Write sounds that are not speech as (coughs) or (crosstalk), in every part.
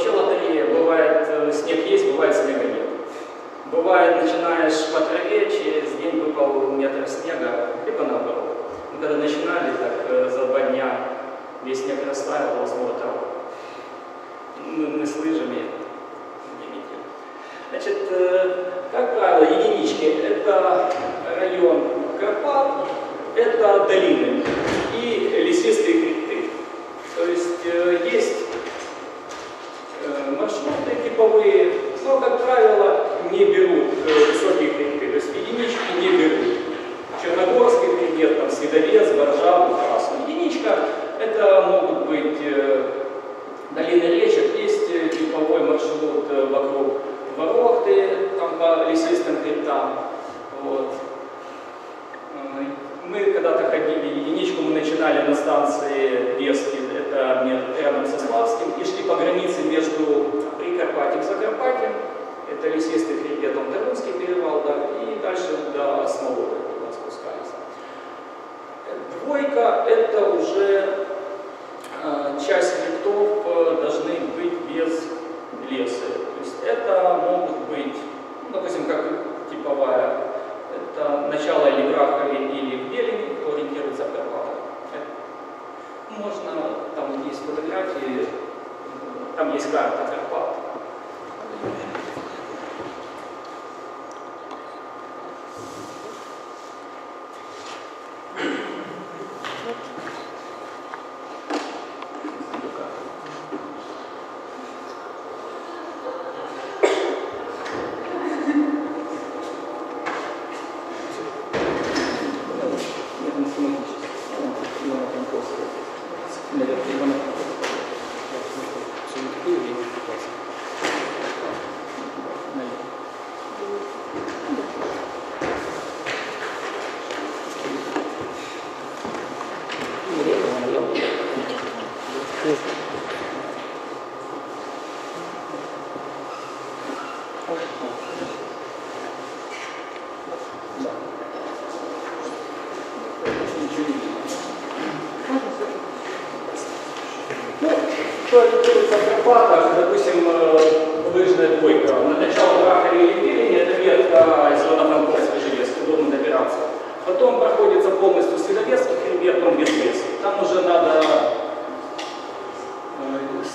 вообще лотерея. Бывает э, снег есть, бывает снега нет. Бывает, начинаешь по траве, через день выпал метр снега, либо наоборот. Мы когда начинали, так э, за два дня весь снег растаял, было снова трава. Мы, мы с лыжами. Значит, э, как правило, единички – это район Карпат, это долины и лесистые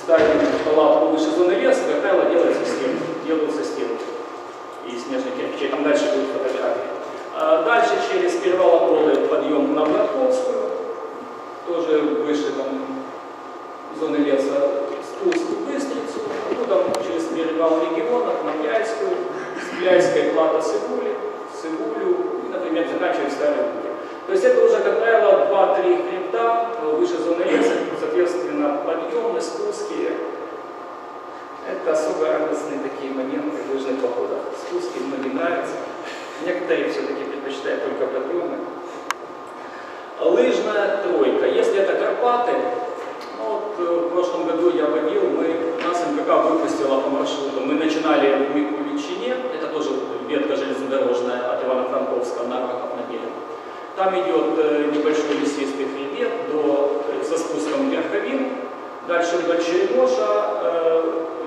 ставить палатку выше зоны леса, как правило, делается стены. Делаются стены и снежных кирпичей. Там дальше будут фотографии. А дальше через перевал подъем на Братковскую, тоже выше там зоны леса, спуск в Быстрицу, оттуда через перевал регионов на Пляйскую, с Пляйской плата Сыбули, Сыбулю, и, например, заканчивая Старой Буки. То есть это уже, как правило, 2-3 хребта выше зоны леса, соответственно, подъемы, спуски. Это особо радостные такие моменты в лыжных походах. Спуски многим нравятся. Некоторые все-таки предпочитают только подъемы. Лыжная тройка. Если это Карпаты, ну вот э, в прошлом году я водил, мы, нас МКК выпустила по маршруту. Мы начинали в Микуличине, это тоже ветка железнодорожная от Ивано-Франковска на Раков. Там идет э, небольшой лесистый хребет до, э, со спуском в Верховину. Дальше вдоль Черемоша,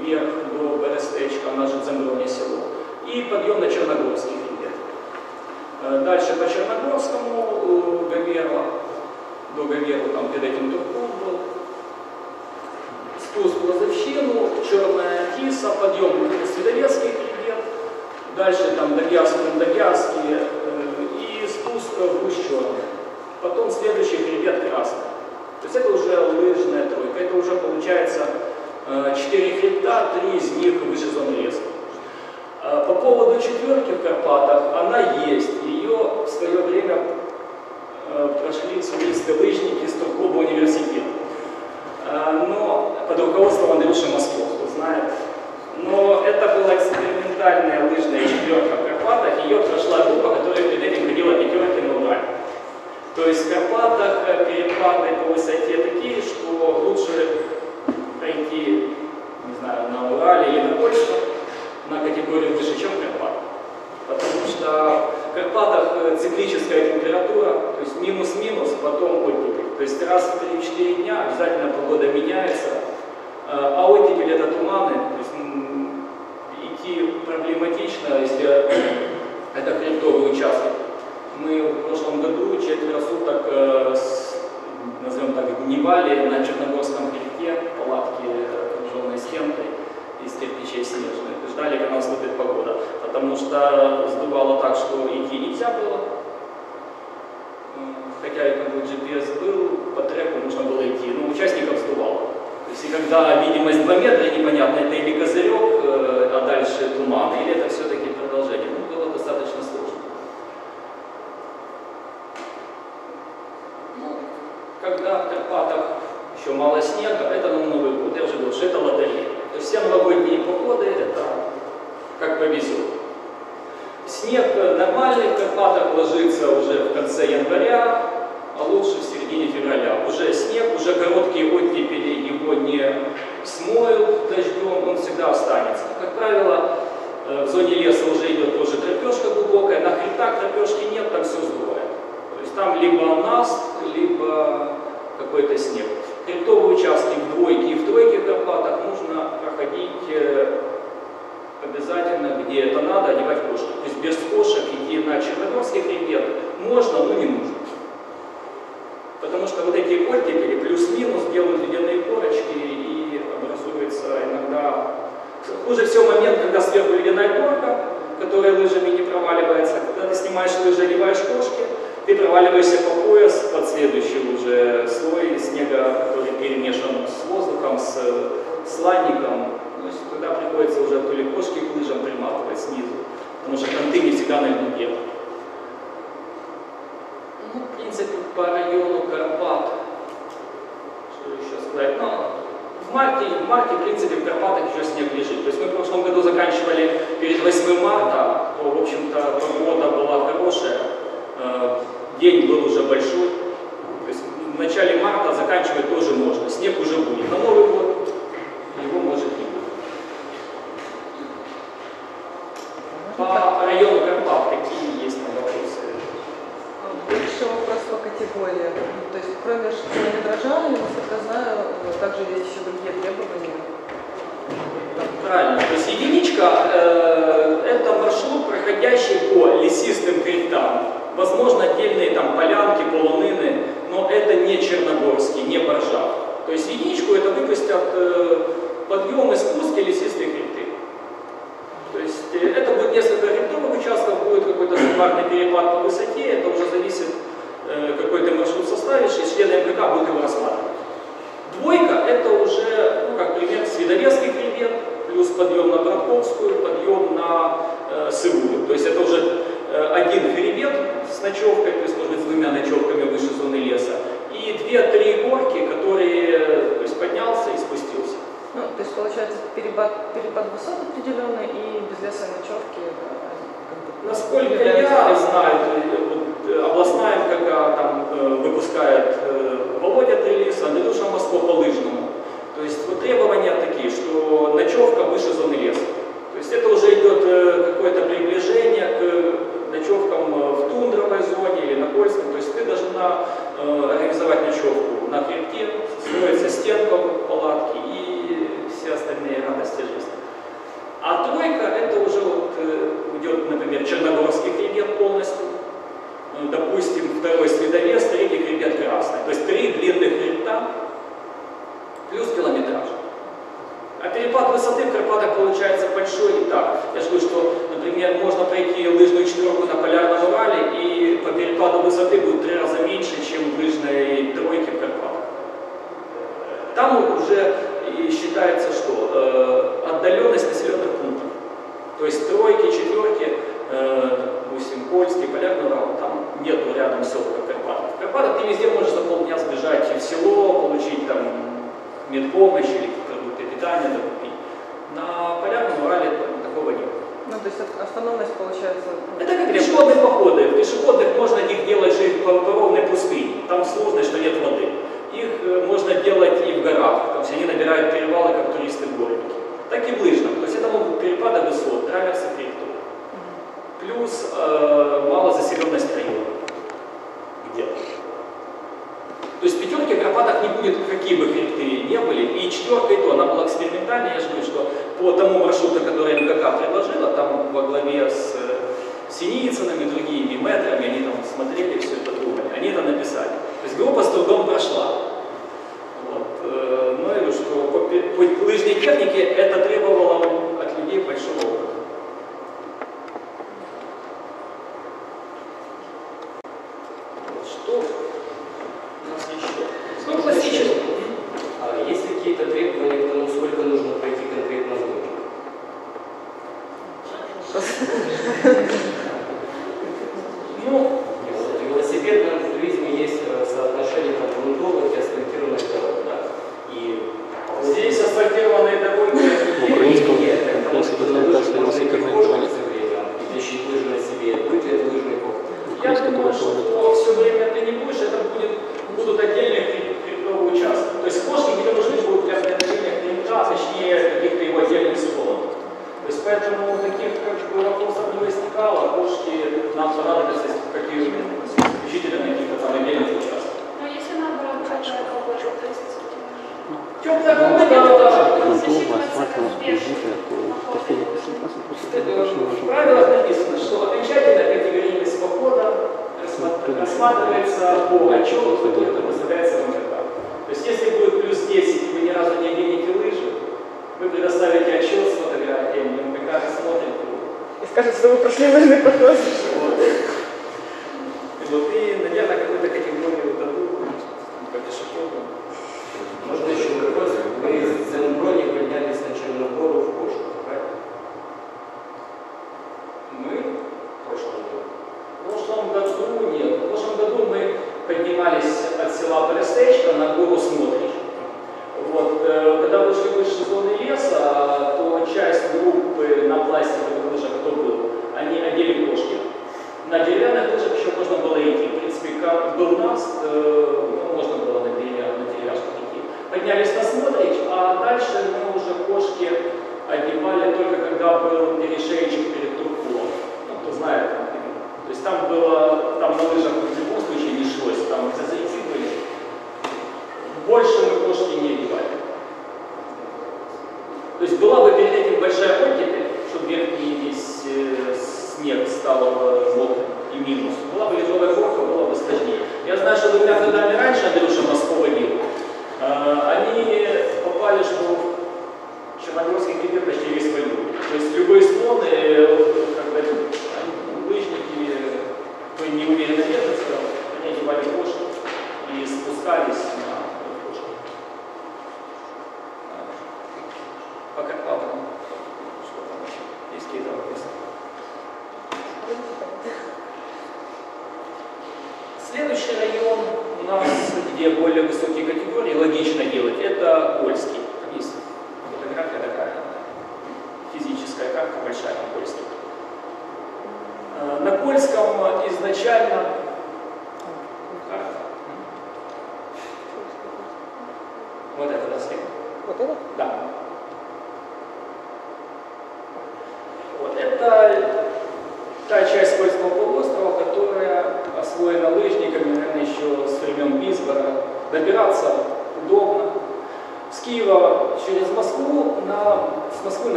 вверх до Берестечка, наше Земброне село. И подъем на Черногорский Дальше по Черногорскому, э, Гаверла, до Гаверла, там перед этим Туркут был. Спуск в Лозовщину, Черная Тиса, подъем на Свидовецкий хребет. Дальше там Дагяский, Дагяский э, и спуск в Гущерный. Потом следующий хребет Красный. То есть это уже лыжная тройка. Это уже получается э, 4 хребта, 3 из них выше зоны леса. Э, По поводу четверки в Карпатах, она есть. Ее в свое время э, прошли цивилисты лыжники из Турклуба университета. Но под руководством Андрюши Москвов, кто знает. Но это была экспериментальная лыжная четверка в Карпатах. Ее прошла группа, которая перед этим ходила пятерки на Урале. То есть в Карпатах э, перепады по высоте такие, что лучше пройти, не знаю, на Урале или на Польшу на категорию выше, чем в Карпатах. Потому что в Карпатах э, циклическая температура, то есть минус-минус, потом оттепель. То есть раз в 3-4 дня обязательно погода меняется, А оттепель это туманы, то есть идти проблематично, если (clears throat) это хребтовый участок. Мы в прошлом году четверо суток, э, назовем так, дневали на Черногорском хребте, палатки, окруженные стенкой из кирпичей снежных. Ждали, когда наступит погода, потому что сдувало так, что идти нельзя было. Хотя как бы GPS был, по треку нужно было идти, но участников сдувало. То есть когда видимость 2 метра, непонятно, это или козырек, э, а дальше туман, или это все-таки продолжение. Ну, было достаточно сложно. Ну, когда в Карпатах еще мало снега, это на Новый год, я уже говорил, что это лотерея. Все новогодние походы, это как повезет. Снег нормальный в Карпатах ложится уже в конце января, а лучше в середине февраля. Уже снег, уже короткие оттепели его не смоют дождем, он всегда останется. Как правило, э, в зоне леса уже идет тоже тропежка глубокая, на хребтах тропежки нет, там все сдувает. То есть там либо наст, либо какой-то снег. Хребтовые участки в двойке и в тройке в Карпатах нужно проходить э, где это надо, одевать кошек. То есть без кошек идти на Черногорский хребет можно, но не нужно. Потому что вот эти оттепели плюс-минус делают ледяные корочки и образуется иногда... Хуже всего момент, когда сверху ледяная корка, которая лыжами не проваливается. Когда ты снимаешь лыжи, одеваешь кошки, ты проваливаешься по пояс под следующий уже слой снега, который перемешан с воздухом, с сланником. То есть тогда приходится уже то ли кошки к лыжам приматывать снизу, потому что конты не всегда на льду ну, в принципе, по району Карпат, что еще сказать, ну, в марте, в марте, в принципе, в Карпатах еще снег лежит. То есть мы в прошлом году заканчивали перед 8 марта, то, в общем-то, погода была хорошая, э, день был уже большой. То есть в начале марта заканчивать тоже можно, снег уже будет. На Новый год его может не быть. По району Карпат какие есть там вопросы? Еще вопрос по категориям. То есть кроме километража, насколько знаю, также есть еще другие требования. Правильно. То есть единичка э, это маршрут, проходящий по лесистым хребтам. Возможно, отдельные там полянки, полунины, но это не Черногорский, не Боржав. То есть единичку это выпустят э, подъемы, спуски, лесистые хребты. То есть э, это будет несколько хребтовых участков, будет какой-то суммарный перепад по высоте, это уже зависит, э, какой ты маршрут составишь, и члены МКК будут его рассматривать. Двойка это уже, ну, как пример, Свидовецкий хребет, плюс подъем на Братковскую, подъем на э, Сывую. То есть это уже э, один хребет с ночевкой, то есть может быть с двумя ночевками выше зоны леса, и две-три горки, которые то есть, поднялся и спустился. Ну, то есть получается перепад, перепад высот определенный и без леса ночевки. Насколько я знаю, вот, э, областная МКК там э, выпускает э, Володя Трелис, Андрюша Моско по лыжному. То есть вот требования такие, что ночевка выше зоны леса. рассматривается по отчету студента, выставляется номер так. То есть если будет плюс 10, и вы ни разу не оденете лыжи, вы предоставите отчет с фотографиями, мы каждый смотрит. И скажете, что вы прошли лыжный поход.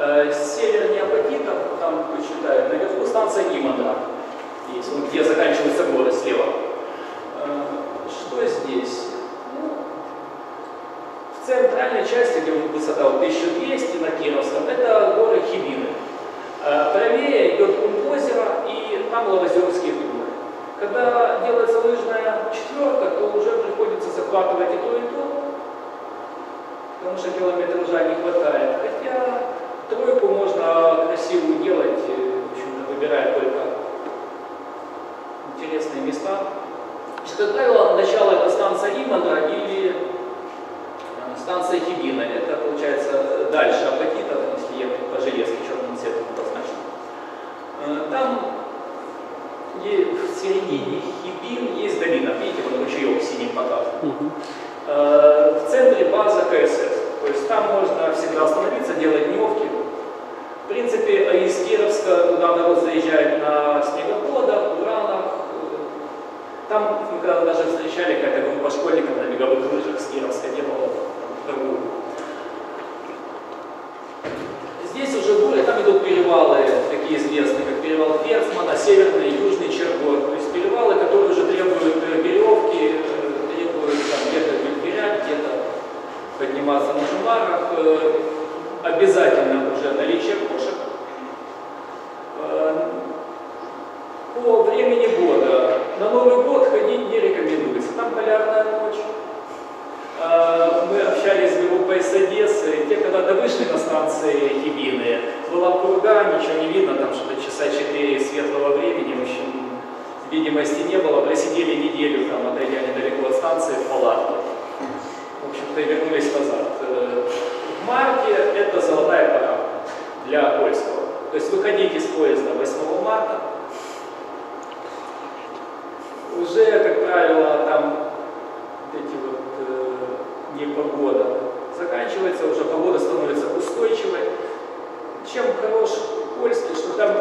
Север севернее там там почитаю, наверху станция Имада, есть, вот где заканчиваются горы слева. Э, что здесь? Ну, в центральной части, где высота вот 1200 на Кировском, это горы Хибины. Э, правее идет Кумбозеро и там Лавозерские горы. Когда делается лыжная четверка, то уже приходится захватывать и то, и то, потому что километража не хватает. Хотя Тройку можно красивую делать, э, в общем-то, выбирая только интересные места. Значит, как правило, начало это станция Имана или э, станция Хибина. Это получается дальше Апатита, если ехать по железке черным цветом обозначено. Э, там в середине Хибин есть долина. Видите, вот ручеек синим показан. В центре база КСС. То есть там можно всегда остановиться, делать дневки, Принципе, из Кировска туда народ заезжает на снегоходах, уранах. Э, Там мы когда даже встречали какая-то группа школьников на беговых лыжах с Кировска делала прогулку. Здесь уже более, там идут перевалы, такие известные, как перевал Ферцмана, северный южный Чергор. То есть перевалы, которые уже требуют э, веревки, э, требуют там, где-то вверять, где-то подниматься на жумарах. Э, Обязательно уже наличие кошек. Э, По времени года на Новый год ходить не рекомендуется. Там полярная ночь. А, Мы общались с группой с Одессы, те когда-то вышли на станции Хибины, была пурга, ничего не видно, там что-то часа 4 светлого времени, в общем, видимости не было, просидели неделю там, отойдя недалеко от станции в палатке. В общем-то, и вернулись назад. Марте это золотая пора для польского. То есть выходите с поезда 8 марта, уже, как правило, там эти вот э, непогода заканчивается, уже погода становится устойчивой. Чем хорош польский, что там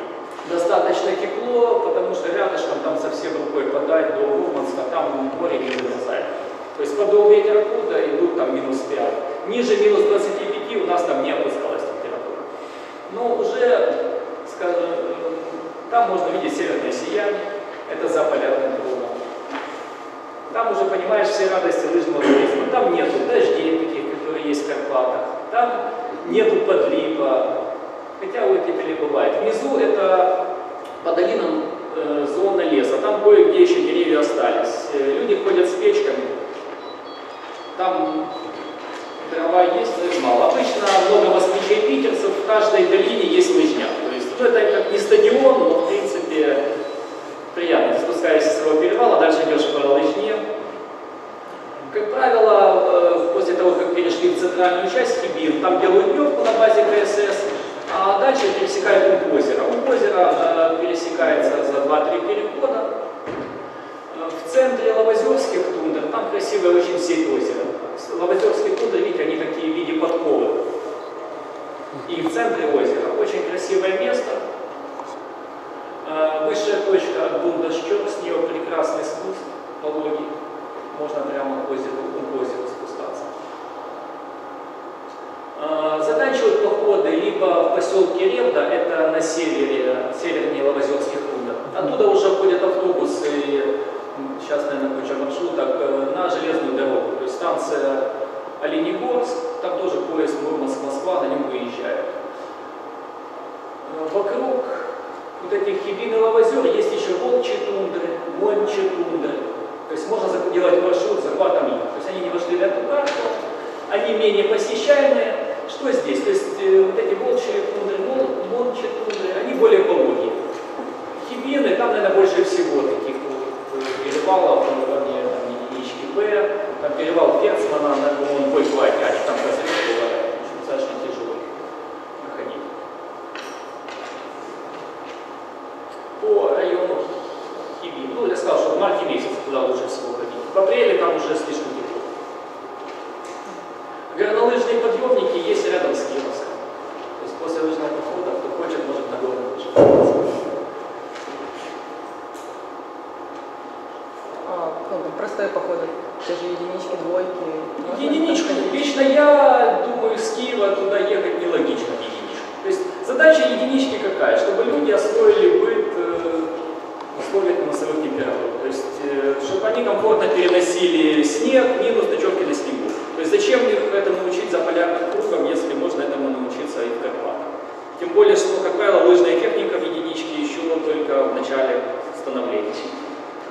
(coughs) достаточно тепло, потому что рядышком там совсем рукой подать до Мурманска, там море не замерзает. То есть подул ветер оттуда, идут там минус 5. Ниже минус 25 у нас там не опускалась температура. Но уже, скажем, там можно видеть северное сияние, это за полярным кругом. Там уже понимаешь все радости лыжного туризма. Там нету дождей таких, которые есть в Карпатах. Там нету подлипа. Хотя этой бывает. Внизу это по долинам э, зона леса. Там кое-где еще деревья остались. Э, люди ходят с печками. Там трава есть, но их мало. Обычно много москвичей питерцев, в каждой долине есть лыжня. То есть, ну, это как не стадион, но в принципе приятно. Ты спускаешься с своего перевала, дальше идешь по лыжне. Как правило, э, после того, как перешли в центральную часть Хибин, там делают дневку на базе КСС, а дальше пересекают Умб озеро. Умб озеро э, пересекается за 2-3 перехода. Э, В центре Лавозерских тундр, там красивое очень сеть озера. Лавозерские тундры, видите, они такие в виде подковы. И в центре озера очень красивое место. Э, Высшая точка от Бундашчер, с нее прекрасный спуск пологий. Можно прямо к озеру, к озеру спускаться. Э, Заканчивают походы либо в поселке Ревда, это на севере, севернее Лавозерских тундр. Оттуда уже ходят автобусы, сейчас, наверное, куча маршруток, э, на железную дорогу. То есть станция Оленегорск, там тоже поезд Мурманск-Москва, на нем выезжает. Э, Вокруг вот этих хибин и лавозер есть еще волчьи тундры, гончие тундры. То есть можно делать маршрут захватом их. То есть они не вошли в эту карту, они менее посещаемые. Что здесь? То есть э, вот эти волчьи тундры, мол- тундры, они более пологие. Хибины, там, наверное, больше всего таких вот, э, перевалов на уровне там, единички Б, там перевал Ферцмана, на по-моему, бой тянет, там красиво бывает, в общем, достаточно тяжело находить. по району Хибин. Ну, я сказал, что в марте месяце туда лучше всего ходить. В апреле там уже слишком тепло. Горнолыжные подъемники есть рядом с Кировском. То есть после лыжного похода, кто хочет, может на горных лыжах кататься. А, ну, простые походы, те же единички, двойки. Можно Единичку. там ходить? Лично я думаю, с Киева туда ехать нелогично в единичку. То есть задача единички какая? Чтобы люди освоили быт э, в условиях носовых температур. То есть, э, чтобы они комфортно переносили снег, минус ночевки на снегу. То есть зачем их этому учить за полярным кругом, если можно этому научиться и в Карпатах. Тем более, что, как правило, лыжная техника в единичке еще только в начале становления.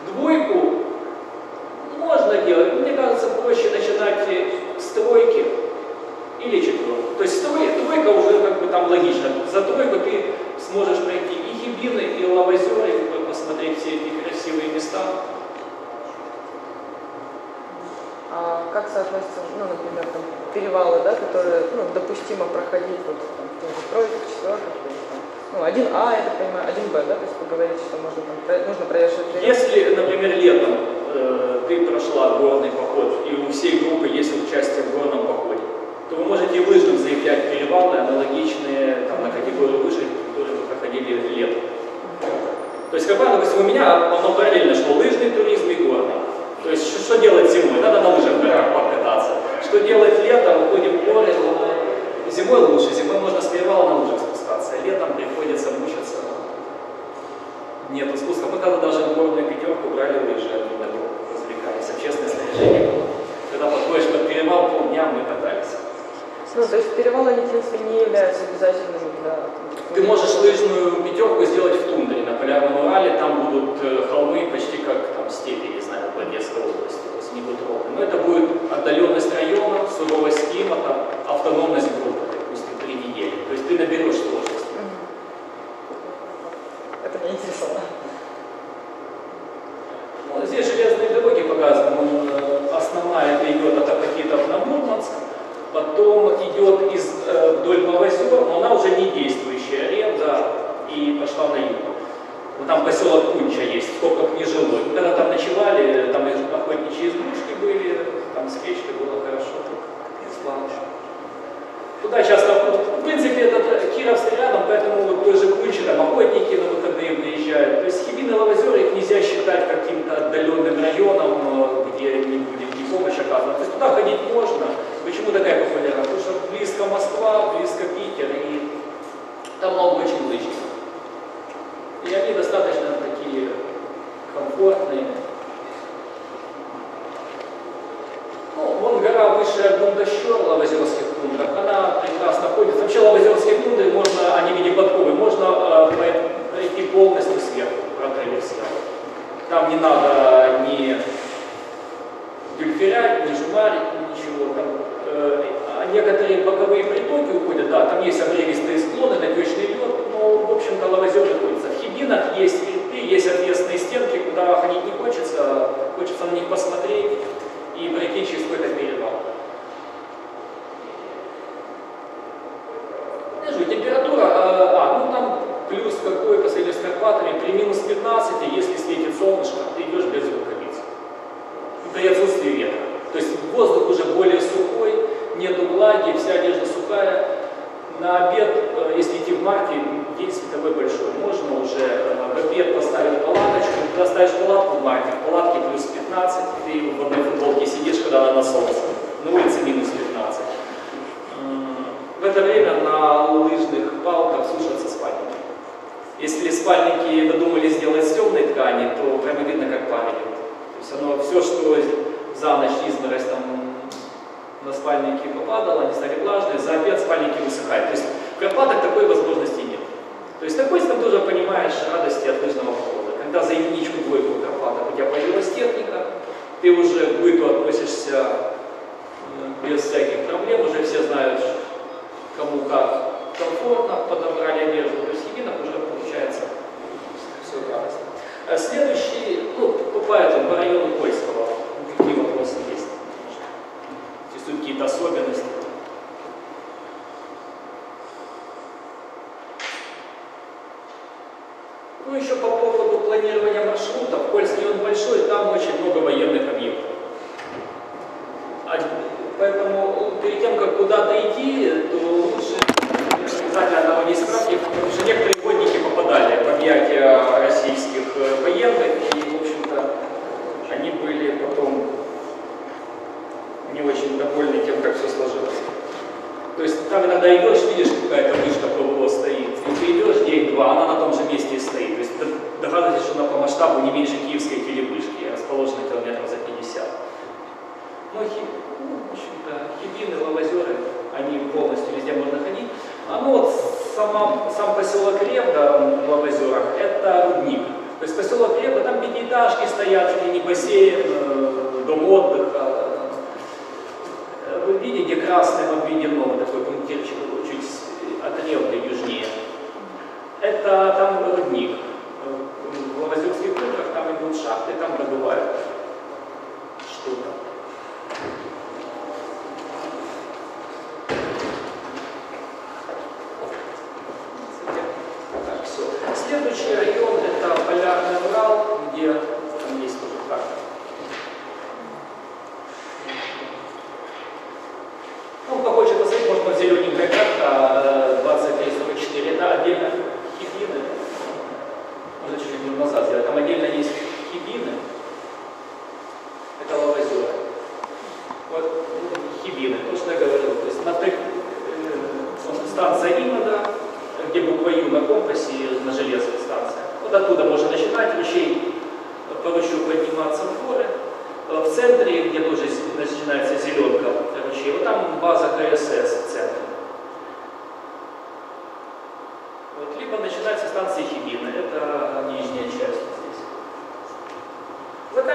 Двойку можно делать. Мне кажется, проще начинать с тройки или четверку. То есть строй, тройка уже как бы там логично. За тройку ты сможешь пройти и Хибины, и Лавозеры, и посмотреть все эти красивые места. А как соотносится, ну, например, там, перевалы, да, которые ну, допустимо проходить вот, там, в тех же тройках, четверках, или, там, ну, 1А, я понимаю, 1Б, да, то есть вы говорите, что можно, там, нужно проезжать. Если, например, летом э, ты прошла горный поход, и у всей группы есть участие в горном походе, то вы можете лыжным заявлять перевалы, аналогичные там, на категорию лыжи, которые вы проходили летом. То есть, как правило, допустим, у меня оно параллельно шло лыжный туризм и горный. То есть, что, что делать зимой? Надо на лыжах горах покататься. Что делать летом? Уходим в ну, Зимой лучше. Зимой можно с перевала на лыжах спускаться. Летом приходится мучиться. Нету спуска. Мы когда даже в горную пятерку брали лыжи, гору развлекались. Общественное снаряжение было. Когда подходишь под перевал, полдня мы катались. Ну, то есть в принципе, не являются обязательными для... Ты можешь лыжную пятерку сделать в тундре на полярном Урале, там будут э, холмы почти как там степи, не знаю, в Одесской области, то есть они будут ровные. Но это будет отдаленность района, суровость климата, автономность группы, допустим, три недели. То есть ты наберешь Это меня интересовало. Ну, здесь железные дороги показаны. Ну, э, Основная это идет от Апатитов на Мурманск, потом идет из, э, вдоль Новозер, но она уже не действующая аренда и пошла на юг. Вот там поселок Кунча есть, сколько не жилой. Мы Когда там ночевали, там и охотничьи избушки были, там с печкой было хорошо, бесплатно. Туда часто, ну, в принципе, этот э, Кировский рядом, поэтому вот той же Кунче, там охотники на выходные выезжают. То есть Хибин и Лавозер их нельзя считать каким-то отдаленным районом, э, где не будет ни помощь оказана. То есть туда ходить можно. Почему такая популярность? Потому что близко Москва, близко Питер, и там много очень лыжников. И они достаточно такие комфортные. Ну, вон гора высшая Бундащер, Лавозерских тундрах, она прекрасно ходит. Вообще Лавозерские тундры можно, они в виде подковы, можно э, прой- пройти полностью сверху, протрелив сверху. Там не надо ни дюльферять, ни жумарить, ни ничего. Там, э, а некоторые боковые притоки уходят, да, там есть обрывистые склоны, натечный лед, но, в общем-то, лавозеры ходятся. В Хибинах есть хребты, есть отвесные стенки, куда ходить не хочется, хочется на них посмотреть и пройти через какой-то перевал. Вижу, температура, э, а, ну там плюс какой по сравнению с Карпатами, при минус 15, если светит солнышко, ты идешь без рукавиц. И При отсутствии ветра. То есть воздух уже более сухой, нету влаги, вся одежда сухая. На обед, э, если идти в марте, день световой большой, можно уже э, в обед поставить палаточку, когда ставишь палатку в марте, в палатке плюс 15, ты в одной футболке сидишь, когда она на солнце, на улице минус 15. М, В это время на лыжных палках сушатся спальники. Если спальники додумали сделать с темной ткани, то прямо видно, как идет. То есть оно все, что за ночь изморозь там на спальники попадало, они стали влажные, за обед спальники высыхают. То есть в Карпатах такой возможности нет. То есть такой там тоже понимаешь радости от лыжного похода. Когда за единичку двойку в Карпатах у тебя появилась техника, ты уже к быту относишься э, без всяких проблем, уже все знают, кому как комфортно подобрали одежду. В Хибинах уже получается все радость. А следующий, ну, по, по району Польского, какие вопросы есть? Интересуют какие-то особенности? Ну, еще по поводу планирования маршрутов. Польский он большой, там очень много военных объектов. А, Поэтому перед тем, как куда-то идти, то лучше обязательно наводить справки, потому что некоторые водники попадали в объятия российских э, военных, и, в общем-то, они были потом не очень довольны тем, как все сложилось. То есть там иногда идешь, видишь, какая-то вышка ПВО стоит, и ты идешь день-два, она на том же месте и стоит. То есть д- догадываешься, что она по масштабу не меньше киевской телевышки, расположена километров за 50. Хи- ну, в общем-то, хибины, лавозеры, они полностью везде можно ходить. А ну вот сама, сам поселок Ревда в Лавозерах, это рудник. То есть поселок Ревда, там пятиэтажки стоят, или не бассейн, э, дом отдыха. Э, Вы видите, красным обведено вот такой пунктирчик чуть от Ревды южнее. Это там рудник. В Лавозерских утрах там идут шахты, там добывают что-то. Gracias.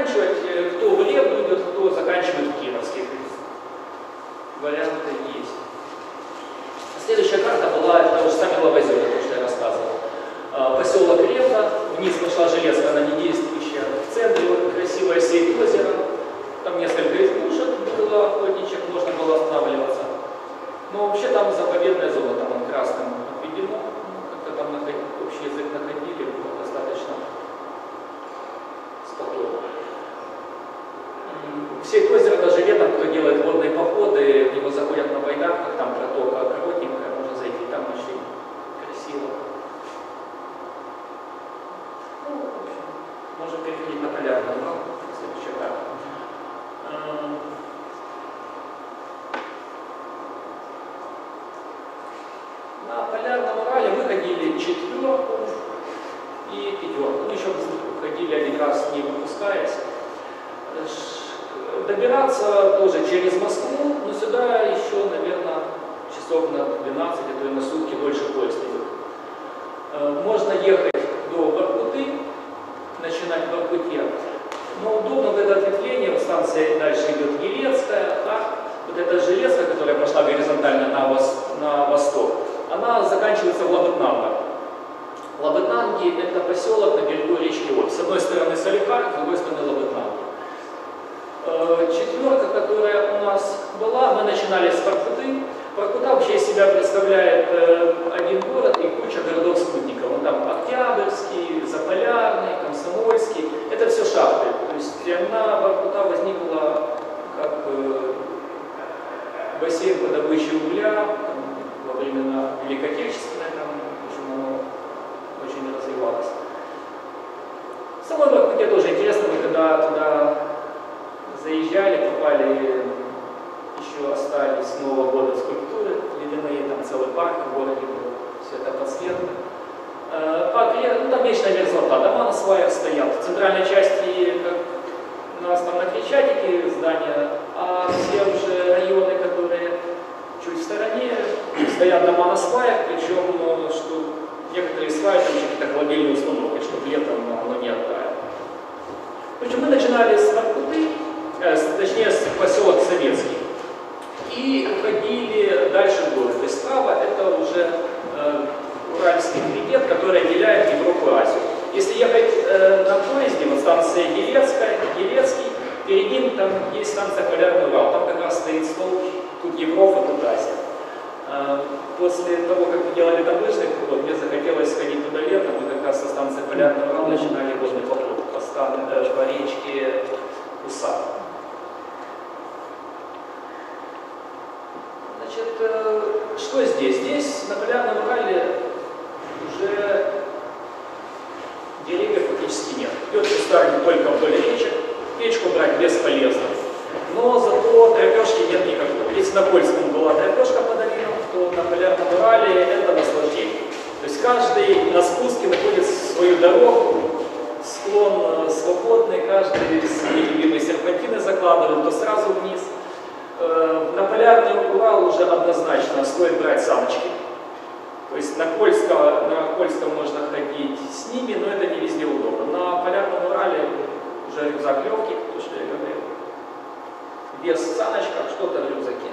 заканчивать, э, кто в Лев будет, кто заканчивает в Кировский Варианты есть. А следующая карта была, это уже Самилова после того, как мы делали табличный кругом, мне захотелось сходить туда летом. Мы как раз со станции Полярного Урал начинали водный поход по, стан, по речке Уса. Значит, э, что здесь? Здесь на Полярном Урале уже деревьев фактически нет. Идет кустарник только вдоль речек. Речку брать бесполезно но зато трепешки нет никакой. Если на Польском была трепешка по долинам, то на, на Урале это наслаждение. То есть каждый на спуске находит свою дорогу, склон э, свободный, каждый свои любимые серпантины закладывает, то сразу вниз. Э, на полярный Урал уже однозначно стоит брать самочки. То есть на Кольском, на Кольском можно ходить с ними, но это не везде удобно. На полярном Урале уже рюкзак легкий, потому что я говорю без в саночках, что-то в рюкзаке.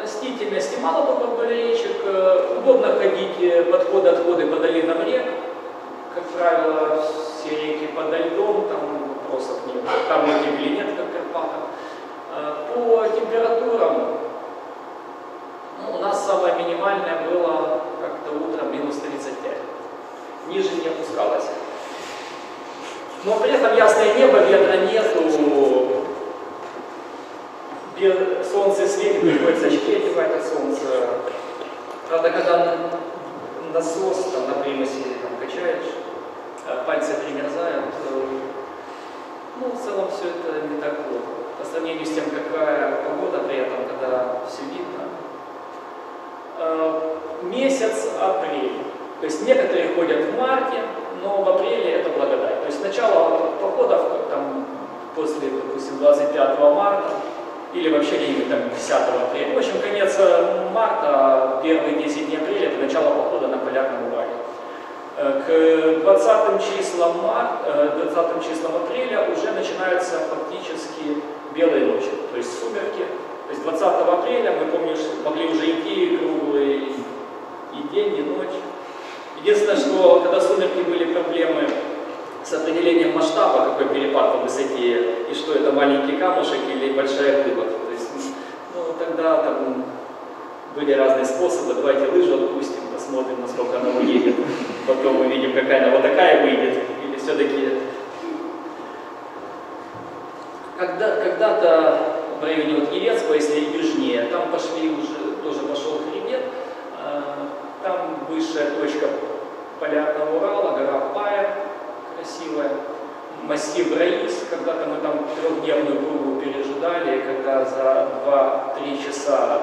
Растительности мало вокруг бы речек, э, удобно ходить э, подходы-отходы по долинам рек. Как правило, все реки подо льдом, там вопросов нет, там оттепели нет, как в Карпатах. По температурам ну, у нас самое минимальное было как-то утром минус 35. Ниже не опускалось. Но при этом ясное небо, ветра нету, солнце светит, приходится очки одевать от солнца. Правда, когда на- насос там, на примусе там, качаешь, а пальцы примерзают, ну, в целом все это не так плохо. По сравнению с тем, какая погода при этом, когда все видно. Э, Месяц апрель. То есть некоторые ходят в марте, но в апреле это благодать. То есть начало походов там, после, допустим, 25 марта или вообще где-нибудь там 10 апреля. В общем, конец э, марта, первые 10 дней апреля это начало похода на полярном Урале. Э, К 20 числам, мар- э, 20 числам апреля уже начинаются фактически белые ночи, то есть сумерки. То есть 20 апреля мы, помнишь, могли уже идти круглый и день, и ночь. Единственное, что когда сумерки были проблемы с определением масштаба, какой перепад по высоте, и что это маленький камушек или большая глыба. То есть, ну, тогда там были разные способы. Давайте лыжу отпустим, посмотрим, насколько она уедет. Потом увидим, какая она вот такая выйдет. Или все-таки когда, когда-то в районе вот Елецкого, если южнее, там пошли уже, тоже пошел хребет, э, там высшая точка полярного Урала, гора Пая, красивая, массив Раис, когда-то мы там трехдневную кругу пережидали, когда за 2-3 часа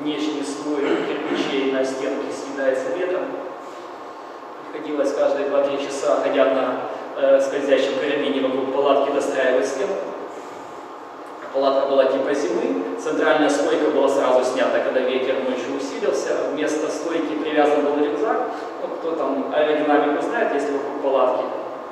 внешний слой кирпичей на стенке съедается ветром, приходилось каждые 2-3 часа, ходя на э, скользящем карабине вокруг палатки, достраивать стенку. Палатка была типа зимы, центральная стойка была сразу снята, когда ветер ночью усилился. Вместо стойки привязан был рюкзак. Ну, кто там аэродинамику знает, если вокруг палатки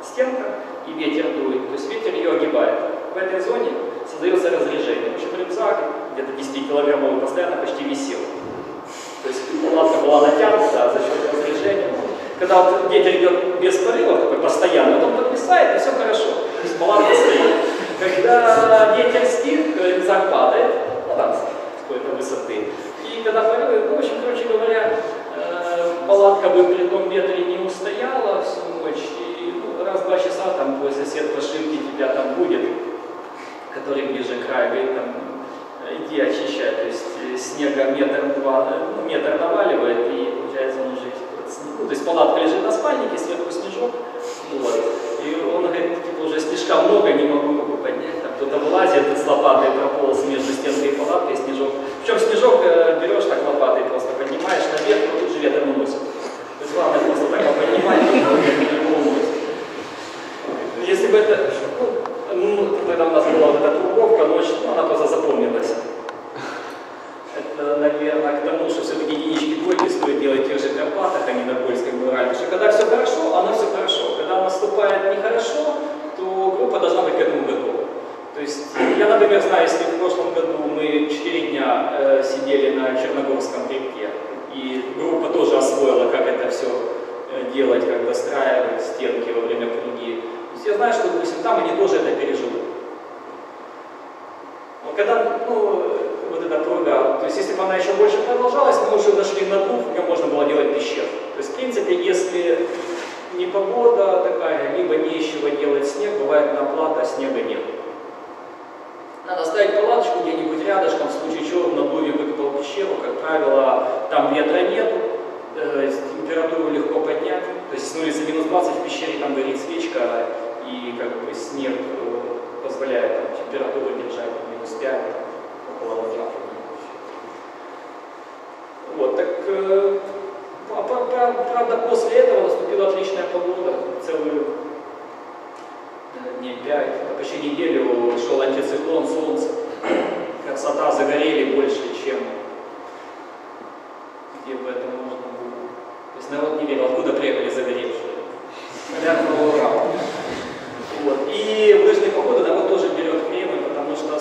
стенка и ветер дует, то есть ветер ее огибает. В этой зоне создается разрежение. В общем, рюкзак где-то 10-килограммовый постоянно почти висел. То есть палатка была натянута за счет разрежения. Когда вот ветер идет без порывов, такой постоянно, вот он подвисает, и все хорошо. То есть палатка стоит. Когда ветер стих, рюкзак падает, ну там с какой-то высоты. И когда порывы, ну, в общем, короче говоря, э, палатка бы при том ветре не устояла всю ночь, и ну, раз-два часа там твой сосед по ширке тебя там будет, который ближе к говорит, там, иди очищай, то есть э, снега метр, два, ну, метр наваливает, и получается он уже ну, то есть палатка лежит на спальнике, сверху снежок, вот, и он говорит, типа, уже снежка много, не могу руку поднять, там кто-то вылазит с лопатой, прополз между стенкой и палаткой, снежок. Причем снежок э, берешь так лопатой, просто поднимаешь наверх, но тут же ветер уносит. То есть главное просто так его поднимать, и его уносит. Если бы это, ну, ну, тогда у нас была вот эта круговка, ночь, ну, она просто запомнилась. Это, наверное, к тому, что все-таки единички двойки стоит делать в тех же Карпатах, а не на Польском Урале. Что когда все хорошо, оно все хорошо. Когда наступает нехорошо, то группа должна быть к этому готова. То есть, я, например, знаю, если в прошлом году мы 4 дня э, сидели на Черногорском хребте, и группа тоже освоила, как это все делать, как достраивать стенки во время круги. То есть я знаю, что, допустим, там они тоже это переживут. Но когда, ну, вот эта прога, то есть если бы она еще больше продолжалась, мы уже дошли на дну, где можно было делать пещеру. То есть, в принципе, если не погода такая, либо не из чего делать снег, бывает наплата, снега нет. Надо ставить палаточку где-нибудь рядышком, в случае чего в надуве выкопал пещеру, как правило, там ветра нету, э, температуру легко поднять. То есть с улицы минус 20 в пещере там горит свечка, и как бы снег э, позволяет там, температуру держать 5, около нуля. Вот, так, э, пра- пра- правда, после этого наступила отличная погода, целую э, дней 5, а почти неделю шел антициклон, солнце, (clears throat) красота, загорели больше, чем где бы это можно было. То есть народ не верил, откуда приехали загоревшие. Полярного Урала. Вот. И в лыжные походы народ тоже берет кремы, потому что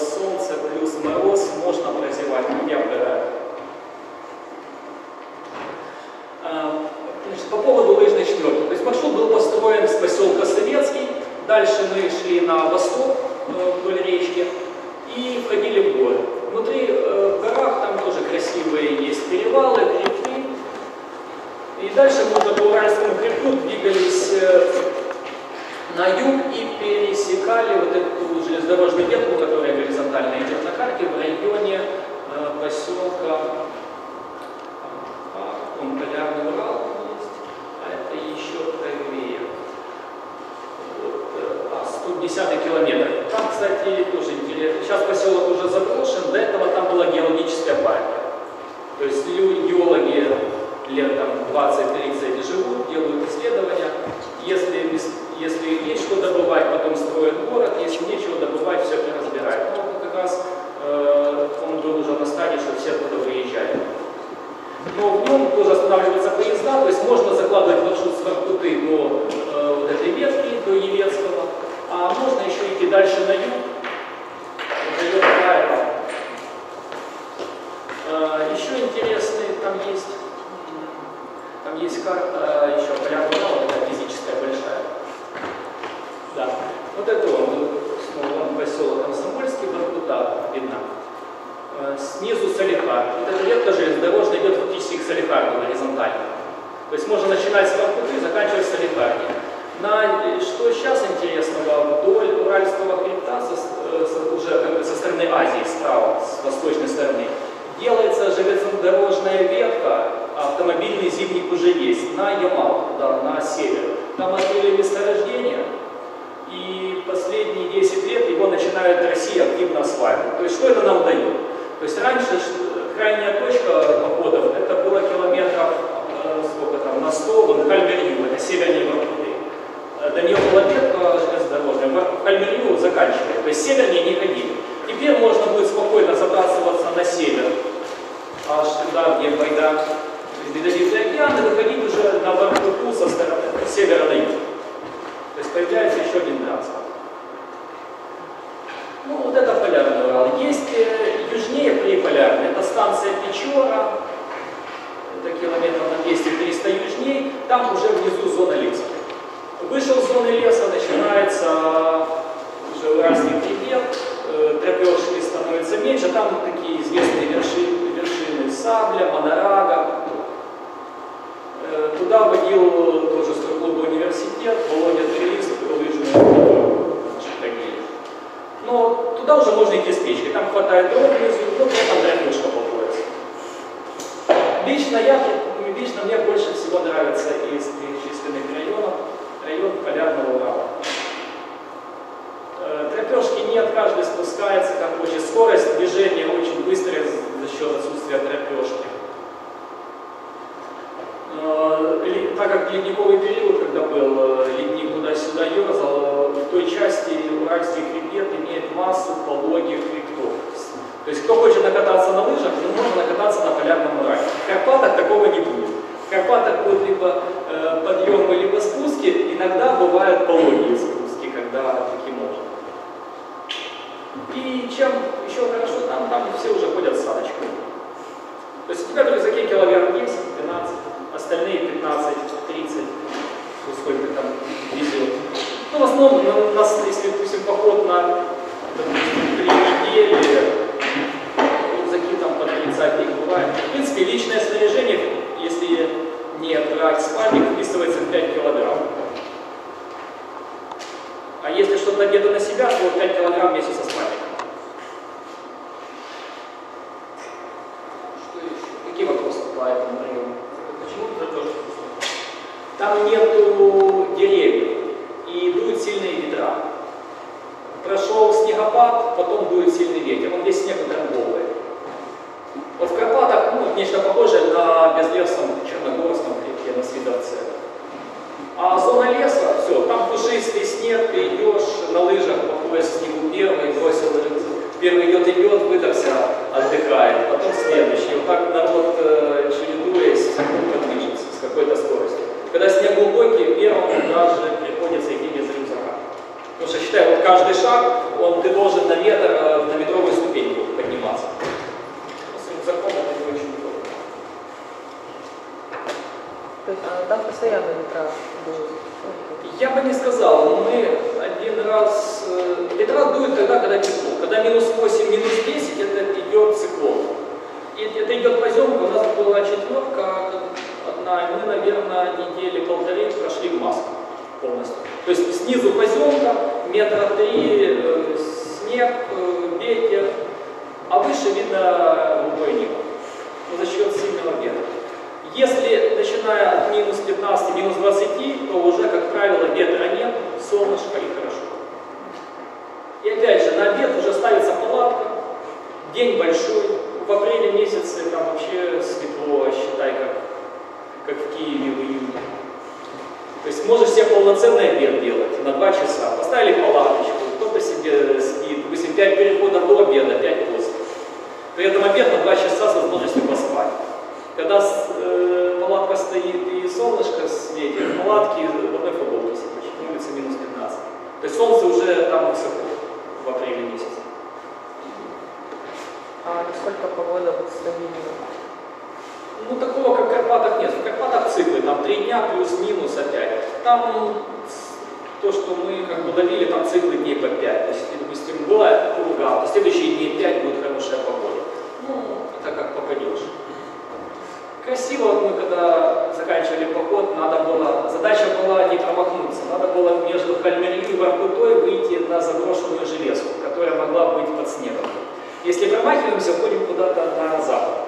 мороз можно прозевать, не обгорают. А, значит, по поводу лыжной четверки. То есть маршрут был построен с поселка Советский, дальше мы шли на восток э, вдоль речки и входили в горы. Внутри э, в горах там тоже красивые есть перевалы, хребты. И дальше можно по Уральскому хребту двигаться юг и пересекали вот эту железнодорожную ветку, которая горизонтально идет на карте, в районе э, поселка а, он Полярный Урал есть, а это еще правее. Вот, э, а, 110 километр. Там, кстати, тоже интересно. Сейчас поселок уже заброшен, до этого там была геологическая партия. То есть геологи лет там 20-30 живут, делают исследования. Если, если есть что добывать, потом строят город, если нечего добывать, все это разбирают. Ну, вот как раз э, он был уже на стадии, что все оттуда выезжали. Но в нем тоже останавливаются поезда, то есть можно закладывать маршрут с Воркуты до э, вот этой ветки, до Елецкого, а можно еще идти дальше на юг, в район Краева. Э, еще интересный там есть, м, там есть карта еще Полярного Урала, такая физическая большая. Да, вот это он, снова он поселок Комсомольский, Воркута видно. Э, Снизу Салихар. Вот эта ветка железнодорожная идет фактически к Салихарду горизонтально. То есть можно начинать с Воркуты и заканчивать Салихарди. На, э, что сейчас интересного, вдоль Уральского хребта, со, э, со- уже как бы со стороны Азии, справа, с восточной стороны, делается железнодорожная ветка, а автомобильный зимник уже есть, на Ямал, туда, на север. Там открыли месторождение, и последние 10 лет его начинают Россия активно осваивать. То есть что это нам дает? То есть раньше ш- крайняя точка походов, это было километров, э, сколько там, на 100, вон Хальмерью, это севернее Воркуты. Э, До нее была ветка железнодорожная, в Хальмерью заканчивали, то есть севернее не ходили. Теперь можно будет спокойно забрасываться на север, аж туда, где Байда, Ледовитый океан, и выходить уже на Воркуту со стороны с севера на юг. То есть появляется еще один транспорт. Ну, вот это полярный Урал. Есть э, южнее приполярный, это станция Печора, это километров на 200-300 южнее, там уже внизу зона леса. Вышел с зоны леса, начинается уже Уральский хребет, э, тропежки меньше, там такие известные вершины, вершины Сабля, Монорага. Э, Туда водил тоже Стрелковый университет, Володя Трелист, лыжный Шахтагель. Но туда уже можно идти с печкой, там хватает дров внизу, но при этом дорожка по пояс. Лично я, лично мне больше всего нравится из перечисленных районов район Полярного Урала. Э, Тропежки нет, каждый спускается как хочет. Скорость движения очень быстрая за счет отсутствия тропежки. Э, Так как ледниковый период, когда был, э, ледник туда-сюда ерзал, в той части Уральский хребет имеет массу пологих хребтов. То есть кто хочет накататься на лыжах, ну, можно накататься на полярном Урале. В Карпатах такого не будет. В Карпатах будут либо э, подъемы, либо спуски. Иногда бывают пологие спуски, когда. И чем еще хорошо, там, там все уже ходят с саночкой. То есть у тебя в рюкзаке килограмм 10, 12, остальные 15, 30, ну, сколько там везет. Ну, в основном, у нас, если, допустим, поход на допустим, три недели, рюкзаки там по 30 дней бывает. В принципе, личное снаряжение, если не брать спальник, вписывается в 5 килограмм. А если что-то надето на себя, то 5 килограмм вместе со спальником. Что еще? Какие вопросы по этому району? Почему тропежки? Там нету деревьев и дуют сильные ветра. Прошел снегопад, потом дует сильный ветер. Он весь снег утрамбовывает. Вот в Карпатах ну, нечто похожее на безлесном Черногорском хребте, на Свидовце. А зона леса, все, там пушистый снег, ты идешь на лыжах по пояс снегу первый, бросил лыжи. Первый идет, идет, выдохся, отдыхает, потом следующий. Вот так народ, э, чередуясь, движется с какой-то скоростью. Когда снег глубокий, первому даже приходится идти без рюкзака. Потому что считай, вот каждый шаг, он, ты должен на метр, э, на метровую ступеньку подниматься. С рюкзаком это не очень удобно. То есть а, там постоянно ветра дуют. Я бы не сказал, мы один раз... э, Ветра дует тогда, когда тепло. Когда минус 8, минус 10, это идет циклон. И это идет поземка, у нас была четверка одна, и мы, наверное, недели полторы прошли в Москву. полностью. То есть снизу поземка, метра три, э, снег, э, ветер, а выше видно голубое небо. Но за счет сильного ветра. Если начиная от минус 15, минус 20, то уже, как правило, ветра нет, солнышко и хорошо. И опять же, на обед уже ставится палатка, день большой, в апреле месяце там вообще светло, считай, как, как в Киеве в июне. То есть можешь себе полноценный обед делать на 2 часа. Поставили палаточку, кто-то себе спит, допустим, 5 переходов до обеда, 5 после. При этом обед на 2 часа с возможностью. Когда э, палатка стоит и солнышко светит, в палатке в одной футболке сидишь, на улице минус 15. То есть солнце уже там высоко в апреле месяце. А насколько погода вот стабильна? Ну, такого, как в Карпатах нет. В Карпатах циклы, там три дня плюс-минус опять. Там то, что мы как бы ловили, там циклы дней по пять. То есть, допустим, была ураган, то следующие дни пять будет хорошая погода. Ну, это как попадешь. Красиво, мы когда заканчивали поход, надо было, задача была не промахнуться, надо было между Хальмери и Воркутой выйти на заброшенную железку, которая могла быть под снегом. Если промахиваемся, ходим куда-то на запад.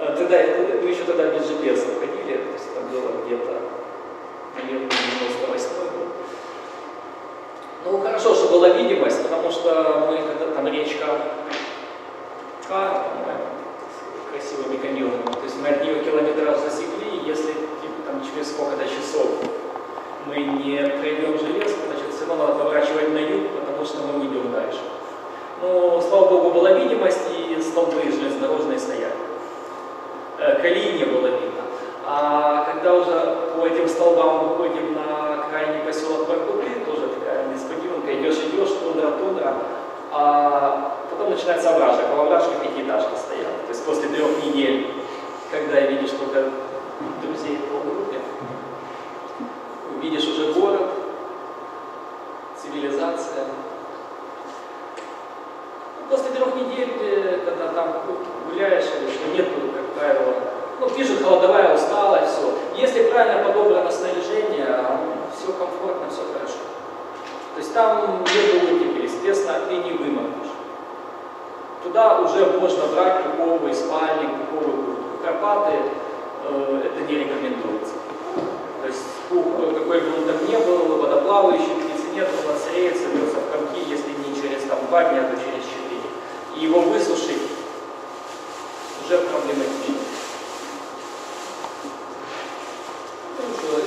Э, тогда, мы еще тогда без GPS ходили, то есть там было где-то, наверное, 98 год. Ну, хорошо, что была видимость, потому что мы, когда там речка Ка, по-моему, красивыми каньонами, то есть мы от нее километраж засекли, и если типа, там через сколько-то часов мы не пройдем железку, значит, все равно надо поворачивать на юг, потому что мы уйдем дальше. Но, слава богу, была видимость, и столбы железнодорожные стояли. Э, колеи не было видно. А когда уже по этим столбам выходим на крайний поселок Воркуты, тоже такая несподиванка, идешь, идешь, тундра, тундра, а потом начинается овражек, а в овражке пятиэтажки стоят. После трех недель, когда видишь только друзей по группе, видишь уже город, цивилизация, после трех недель, э, когда там гуляешь или что нет, как правило, ну, пишут холодовая усталость, все. Если правильно подобрано снаряжение, все комфортно, все хорошо. То есть там нет оттепели, соответственно, ты не вымокнешь. Туда уже можно брать пуховый спальник, пуховую куртку. Карпаты э, это не рекомендуется. То есть пух, какой бы он там не был, водоплавающий, птицы нет, он отсреет, соберется в комки, если не через там, два дня, то через четыре. И его высушить уже проблематично.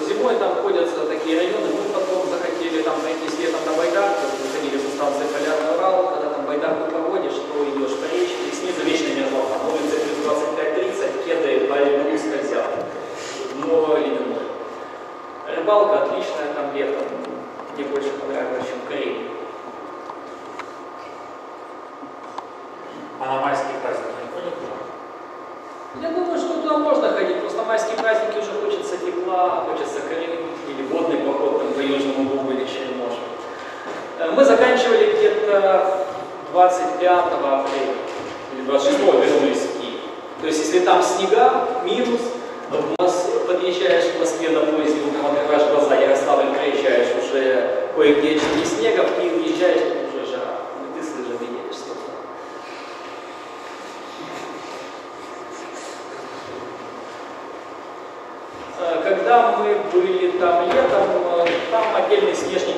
Зимой там ходятся такие районы, мы потом захотели там пройтись летом на Байдарке, выходили со станции Полярный Урал, когда там байдарку проводишь, то идешь по речке, и снизу вечная мерзлота. На улице плюс 25-30, кеды по льду скользят. Дно ледяное. Рыбалка отличная там летом. Мне больше понравилось, чем Корее. А на майские праздники не ходят туда? Я думаю, что туда можно ходить, просто майские праздники уже хочется тепла, хочется корень или водный поход там, по Южному Бугу или Черемошу. Э, Мы заканчивали где-то 25 апреля или 26 вернулись в Киев. То есть если там снега, минус, в Мос- подъезжаешь к Москве на поезде, утром открываешь глаза, Ярославль проезжаешь, уже кое-где не снега, в Киев въезжаешь, уже жара. И ты с лыжами едешь, собственно. Э, Когда мы были там летом, э, там отдельные снежники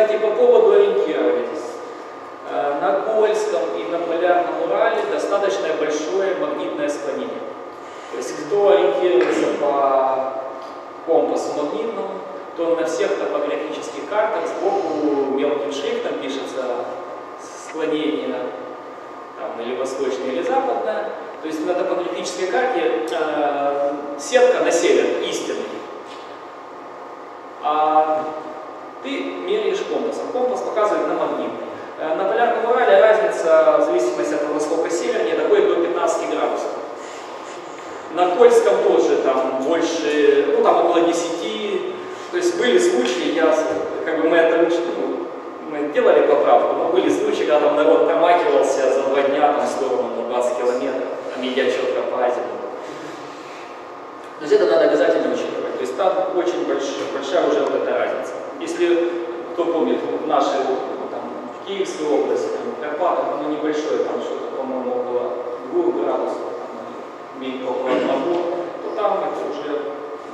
Кстати, по поводу ориентирования. Э, На Кольском и на Полярном Урале достаточно большое магнитное склонение. То есть кто ориентируется по компасу магнитному, то на всех топографических картах сбоку мелким шрифтом пишется склонение там, или восточное, или западное. То есть на топографической карте э, сетка на север истинный. А меряешь компасом. Компас показывает на магнитный. Э, На полярном Урале разница, в зависимости от востока севернее, доходит до 15 градусов. На Кольском тоже там больше, ну там около 10. То есть были случаи, я, как бы мы это ну, мы делали поправку, но были случаи, когда там народ промахивался за два дня там, в сторону на 20 километров, а медиа четко по Азии. То есть это надо обязательно учитывать. То есть там очень большая, большая уже вот эта разница. Если кто помнит, в нашей ну, там, в Киевской области, там, в Карпатах, оно небольшое, там что-то, по-моему, около 2 градусов, там, меньше около одного, то там это уже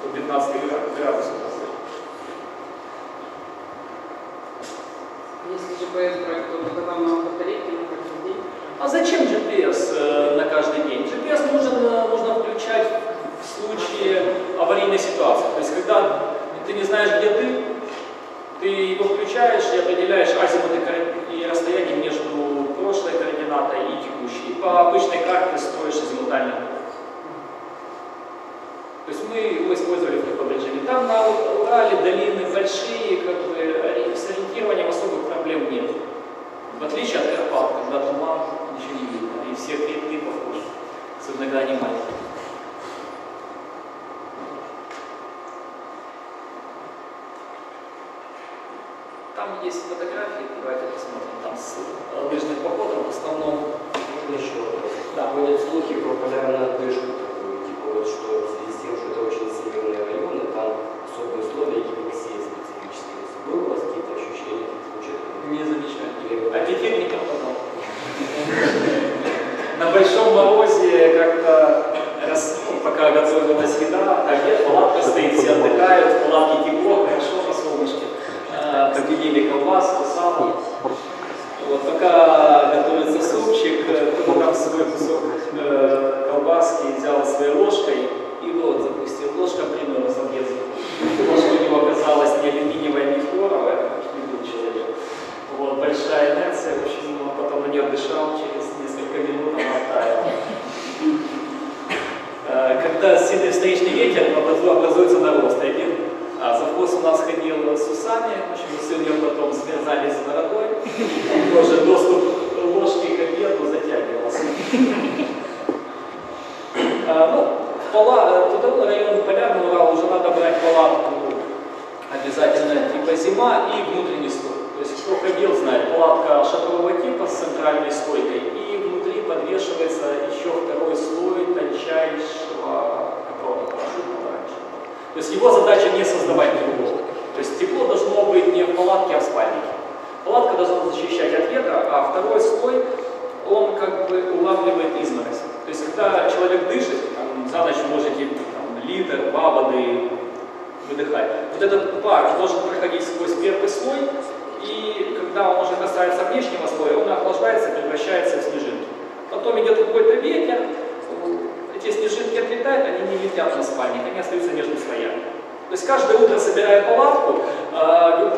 до 15 гра- градусов. Если GPS брать, то тогда нам батарейки на каждый день. А зачем GPS э, на каждый день? GPS нужен, э, нужно включать в случае аварийной ситуации. То есть, когда ты не знаешь, где ты, ты его включаешь и определяешь азимут и расстояние между прошлой координатой и текущей. По обычной карте строишь азимутальный. То есть мы его использовали в таком режиме. Там на Урале долины большие, как бы с ориентированием особых проблем нет. В отличие от Карпат, когда туман, ничего не видно, и все хребты похожи, особенно когда они маленькие. Там есть фотографии, давайте посмотрим, там с лыжных походов в основном. Можно еще? Да. Ходят слухи про полярную отдышку такую, типа вот что в связи это очень северные районы, там особые условия гипоксии специфические. Если было у вас какие-то ощущения, в случае Не замечаю. Или вы- Аппетит не пропадал. На большом морозе как-то раз, ну, пока готовилась еда, обед, палатка стоит, все отдыхают, в палатке тепло, хорошо на солнышке. Э, Победили колбаску, сало. Вот, пока готовится супчик, э, кто-то там свой кусок э, колбаски взял своей ложкой и в рот запустил. Ложка примерзла без Ложка у него оказалась не алюминиевая, не флоровая, как не был человек. Вот, большая инерция, в общем, он потом на нее дышал, через несколько минут она оттаяла. Э, Сильный встречный ветер, образу- образуется нарост. Один а, завхоз у нас ходил с усами, в общем, усы у него потом смерзались с бородой. Тоже доступ ложки к обеду затягивался. А, Ну, в пала, туда район Полярный Урал уже надо брать палатку обязательно типа зима и внутренний слой. То есть кто ходил, знает, палатка шатрового типа с центральной стойкой и внутри подвешивается еще второй слой тончайшего. То есть его задача не создавать тепло. То есть тепло должно быть не в палатке, а в спальнике. Палатка должна защищать от ветра, а второй слой, он как бы улавливает изморозь. То есть когда человек дышит, там, за ночь можете там, литр, два выдыхать. Вот этот пар должен проходить сквозь первый слой, и когда он уже касается внешнего слоя, он охлаждается превращается в снежинки. Потом идет какой-то ветер, эти снежинки отлетают, спят на спальник, они остаются между слоями. То есть каждое утро, собирая палатку, э,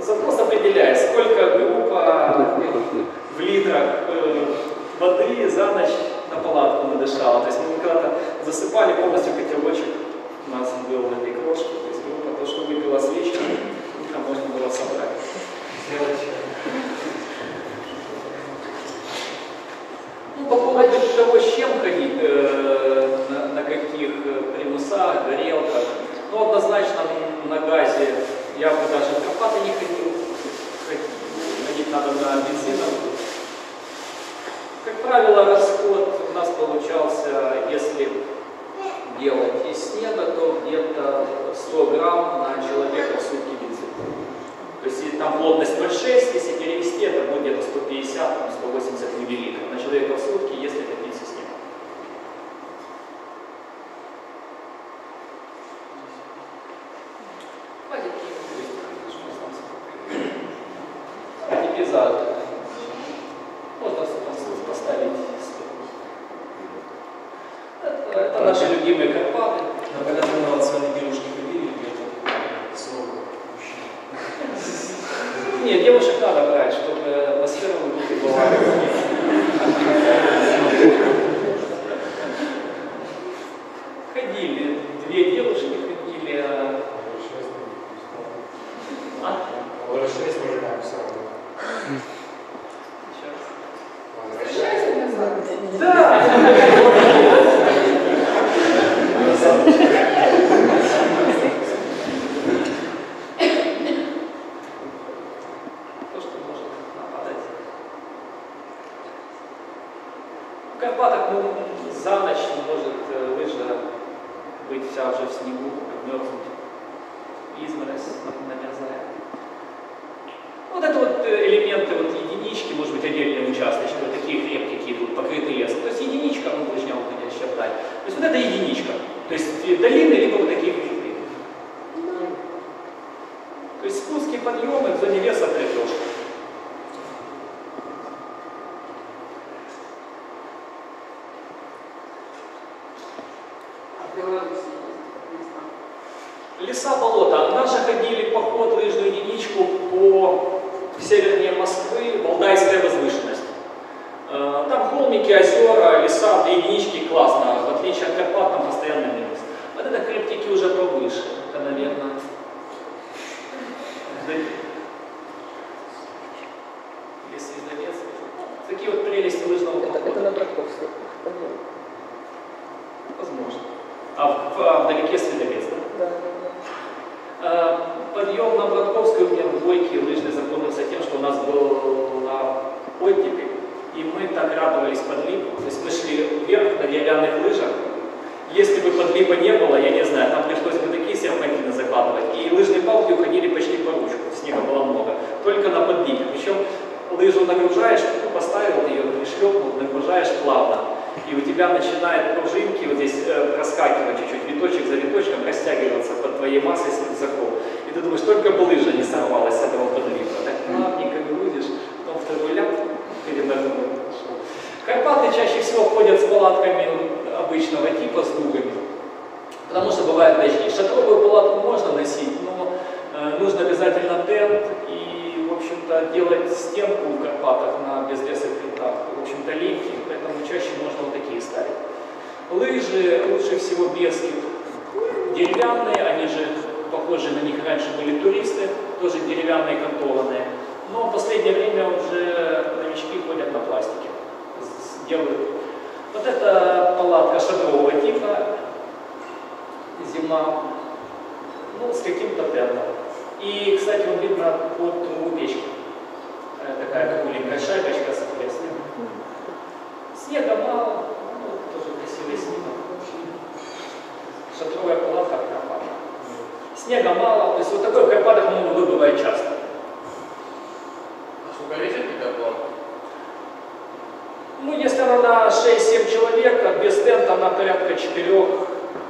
запрос определяет, сколько группа в литрах э, воды за ночь на палатку надышала. То есть мы когда-то засыпали полностью котелочек, у нас был в этой крошке, то есть группа то, что выпила с вечера, утром можно было собрать. Сделать Того, с чем ходить, э, на, на каких э, примусах, горелках, ну, однозначно на газе я бы даже в Карпаты не ходил, Ходить- надо на бензиновую. Как правило, расход у нас получался, если делать из снега, то где-то 100 грамм на человека в сутки. То есть там плотность 0,6, если перевести, это будет где-то 150-180 миллилитров на человека в сутки, если топить со снегом. Хватит кинуть 200, что осталось. Давайте без ада. Можно с- поставить стол. Это, это наши любимые Карпаты. На полярный вот с вами девушки ходили где-то 40 мужчин. Нет, девушек надо брать, чтобы атмосфера в группе была. Ходили, две девушки ходили, а а, Возвращаясь мужикам все равно. сейчас. Возвращаясь. Да! То, что может нападать. В Карпатах ну, за ночь может э, лыжа быть вся уже в снегу, мерзнуть. Изморозь намерзает. Вот это вот э, элементы вот единички, может быть, отдельные участочки, вот такие крепкие, какие тут покрыты лесом. То есть единичка, ну, лыжня уходящая вдаль. То есть вот это единичка. То есть э, долины, либо вот такие хребты. То есть спуски, подъемы в зоне. Леса,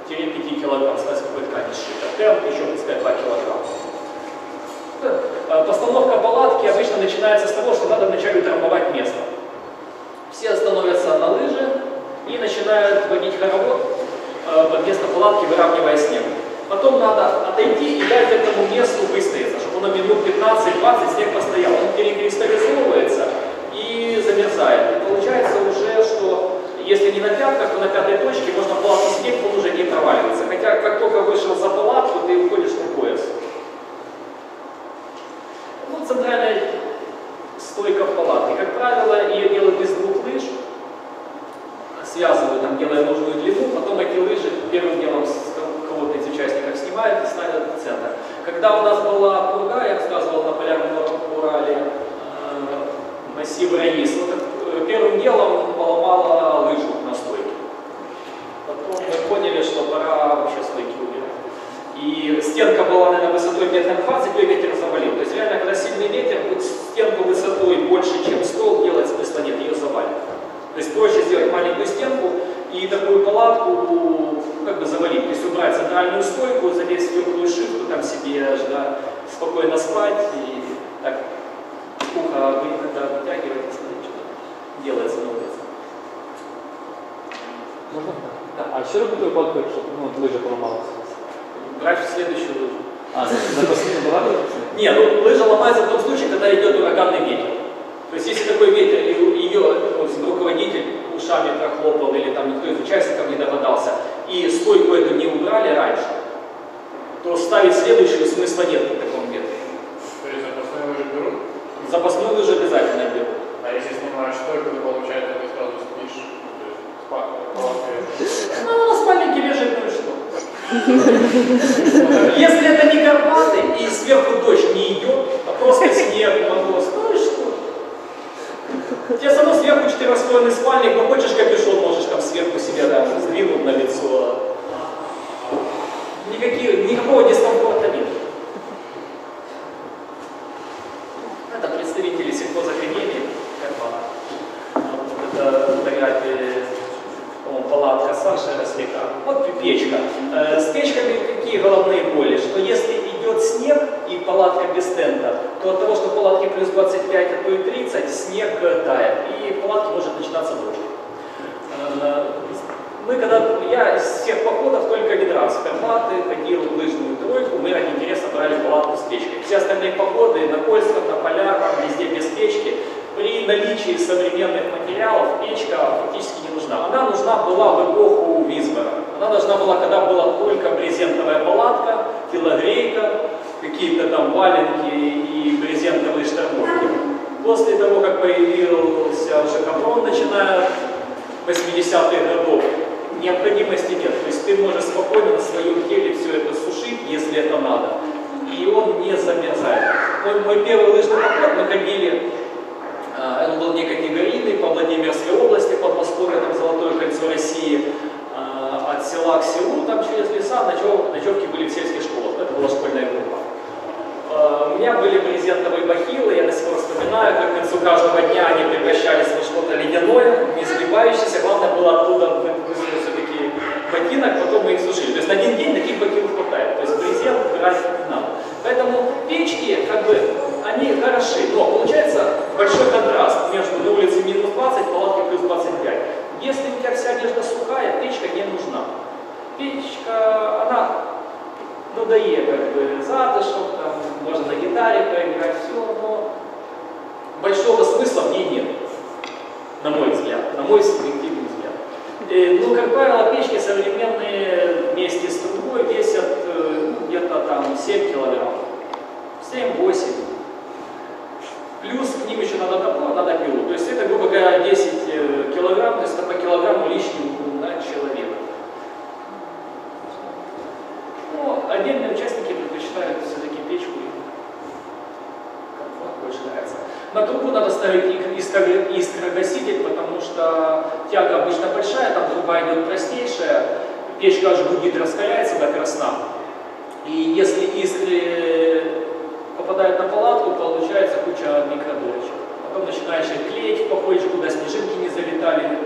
тире 5 килограмм, смотря с какой ткани сшито. Темп еще, пускай 2 килограмма. Э, постановка палатки обычно начинается с того, что надо вначале утрамбовать место. Все становятся на лыжи и начинают водить хоровод э, под место палатки, выравнивая снег. Потом надо отойти и дать этому месту выстояться, чтобы он на минут 15-20 снег постоял. Он перекристаллизовывается и замерзает. И получается если не на пятках, то на пятой точке можно плавно сидеть, он уже не проваливается. Хотя, как только вышел за палатку, ты уходишь на пояс. Ну, центральная стойка в палатке, Как правило, ее делают из двух лыж, связывают, там, делая нужную длину, потом эти лыжи первым делом кого-то из участников снимают и ставят в центр. Когда у нас была пурга, я рассказывал на полярном Урале, э, массив Раис, э, первым делом метров 20, ее ветер завалил. То есть реально, когда сильный ветер, вот стенку высотой больше, чем стол, делать смысла нет, ее завалит. То есть проще сделать маленькую стенку и такую палатку как бы завалить. То есть убрать центральную стойку, залезть в теплую шибку, там себе да, спокойно спать и так ухо когда вытягиваете, смотрите, что делается на улице. Можна? А робити у випадку, якщо ну, от лижа поламалася? Брать в следующую лыжу. А, запасні не була лижа? Не, ну лыжа ломается в том случае, когда идет ураганный ветер. То есть если такой ветер, и ее ну, руководитель ушами прохлопал, или там никто из участников не догадался, и стойку эту не убрали раньше, то ставить следующую смысла нет при таком ветре. То есть запасные лыжи берут, Запасную лыжу обязательно берут. а если снимаешь стойку, то получается ты сразу спишь, то есть спа- палаткой. Ну, она на спальнике лежит, ну? Если это не Карпаты и сверху дождь не идет, а просто снег, мороз, ну и что? Тебе само сверху четырехслойный спальник, ну хочешь капюшон, можешь там сверху себе да, сдвинуть на лицо. Никаких, никакого дискомфорта нет. Это представители сельхозакадемии Карпат. Вот это фотографии палатка Саши Росляка. Вот печка. Э, С печками какие головные боли? Что если идет снег и палатка без тента, то от того, что в палатке плюс 25, а то и 30, снег э, тает, и в палатке может начинаться дождь. Э, Мы когда, я из всех походов только один раз в Карпаты ходил в лыжную тройку, мы ради интереса брали палатку с печкой. Все остальные походы на Кольском, на полях, везде без печки. При наличии современных материалов печка фактически не нужна. Она нужна была в эпоху Визбора. Она должна была, когда была только брезентовая палатка, телогрейка, какие-то там валенки и брезентовые штормовки. После того, как появился уже капрон, начиная 80-х годов, необходимости нет. То есть ты можешь спокойно на своем теле все это сушить, если это надо. И он не замерзает. Мой, мой первый лыжный поход мы ходили, а, он был не категорийный, по Владимирской области, под Москвой, там Золотое кольцо России, а, от села к селу, там через леса, ночев, ночевки были в сельских школах. Это была школьная группа. А, У меня были брезентовые бахилы, я до сих пор вспоминаю, как к концу каждого дня они превращались во что-то ледяное, не сгибающееся. Главное было оттуда высунуть все-таки ботинок, потом мы их сушили. То есть на один день таких бахил хватает. То есть брезент брать не надо. Поэтому печки, как бы, они хороши, но получается большой контраст между на улице минус 20, палатки плюс 25. Если у тебя вся одежда сухая, печка не нужна. Печка, она дае как бы затышок, там, можно на гитаре поиграть, все, но большого смысла в ней нет, на мой взгляд, на мой субъективный взгляд. Э, ну, как правило, печки современные вместе с трубой весят э, ну, где-то там 7 килограмм, 7-8. Плюс к ним еще надо топор, надо пилу. То есть это, грубо говоря, 10 э, килограмм, то есть это по килограмму лишнему на человека. Но отдельные участники предпочитают все-таки печку и комфорт больше нравится. На трубу надо ставить искрогаситель, потому что тяга обычно большая, там труба идет простейшая, печка аж гудит, раскаляется до красна. И если искры попадают на палатку, получается куча микродырочек. Потом начинаешь клеить в куда снежинки не залетали.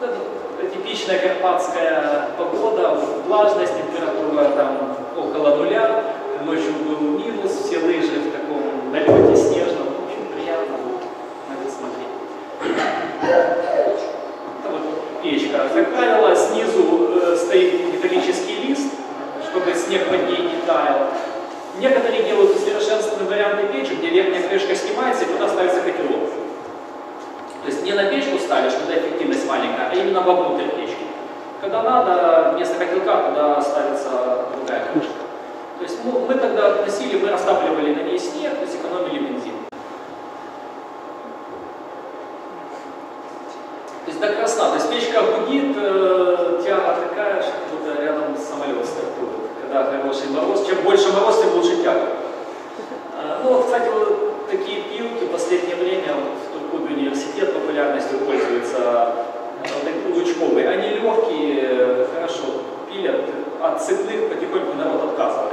Это типичная карпатская погода, влажность, температура там около нуля, ночью был минус, все лыжи в таком налете снежном, в общем, приятно, надо смотреть. Это вот печка. Как правило, снизу э, стоит металлический лист, чтобы снег под ней не таял. Некоторые делают усовершенствованные варианты печи, где верхняя крышка снимается и туда ставится котелок. То есть не на печку ставишь, когда эффективность маленькая, а именно вовнутрь печки. Когда надо, вместо котелка туда ставится другая крышка. То есть мы, мы тогда относили, мы растапливали на ней снег, то есть экономили бензин. То есть до красна. То есть печка гудит, э, тяга такая, что будто рядом самолет стартует когда хороший мороз. Чем больше мороз, тем лучше тяга. А, ну, кстати, вот такие пилки в последнее время вот, в Туркубе университет популярностью пользуются, а, вот такие лучковые. Они легкие, э, хорошо пилят, от цепных потихоньку народ отказывает.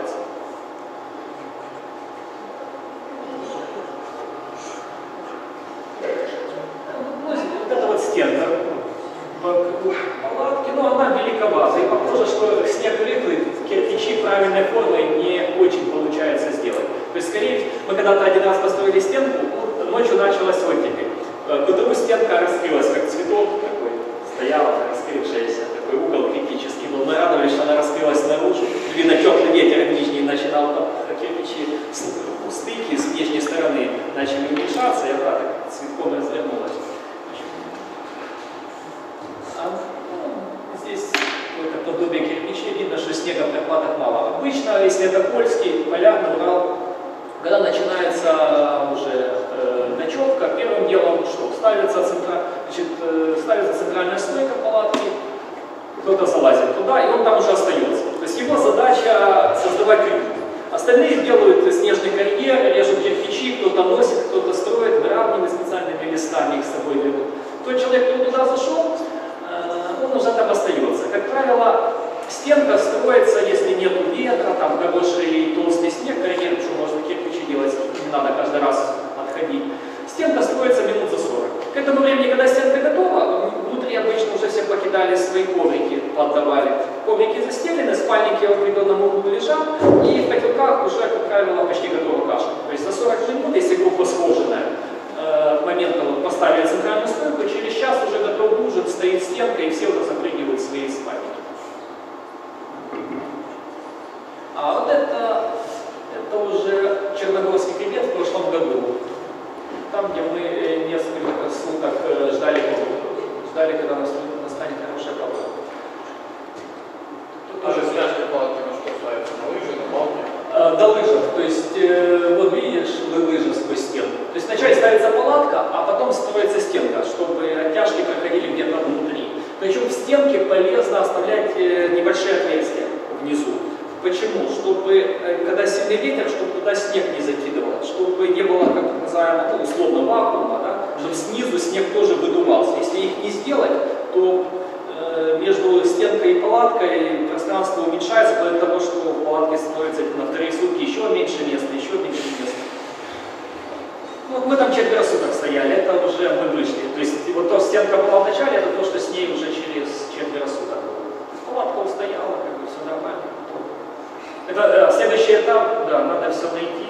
Следующий этап, да, надо все найти,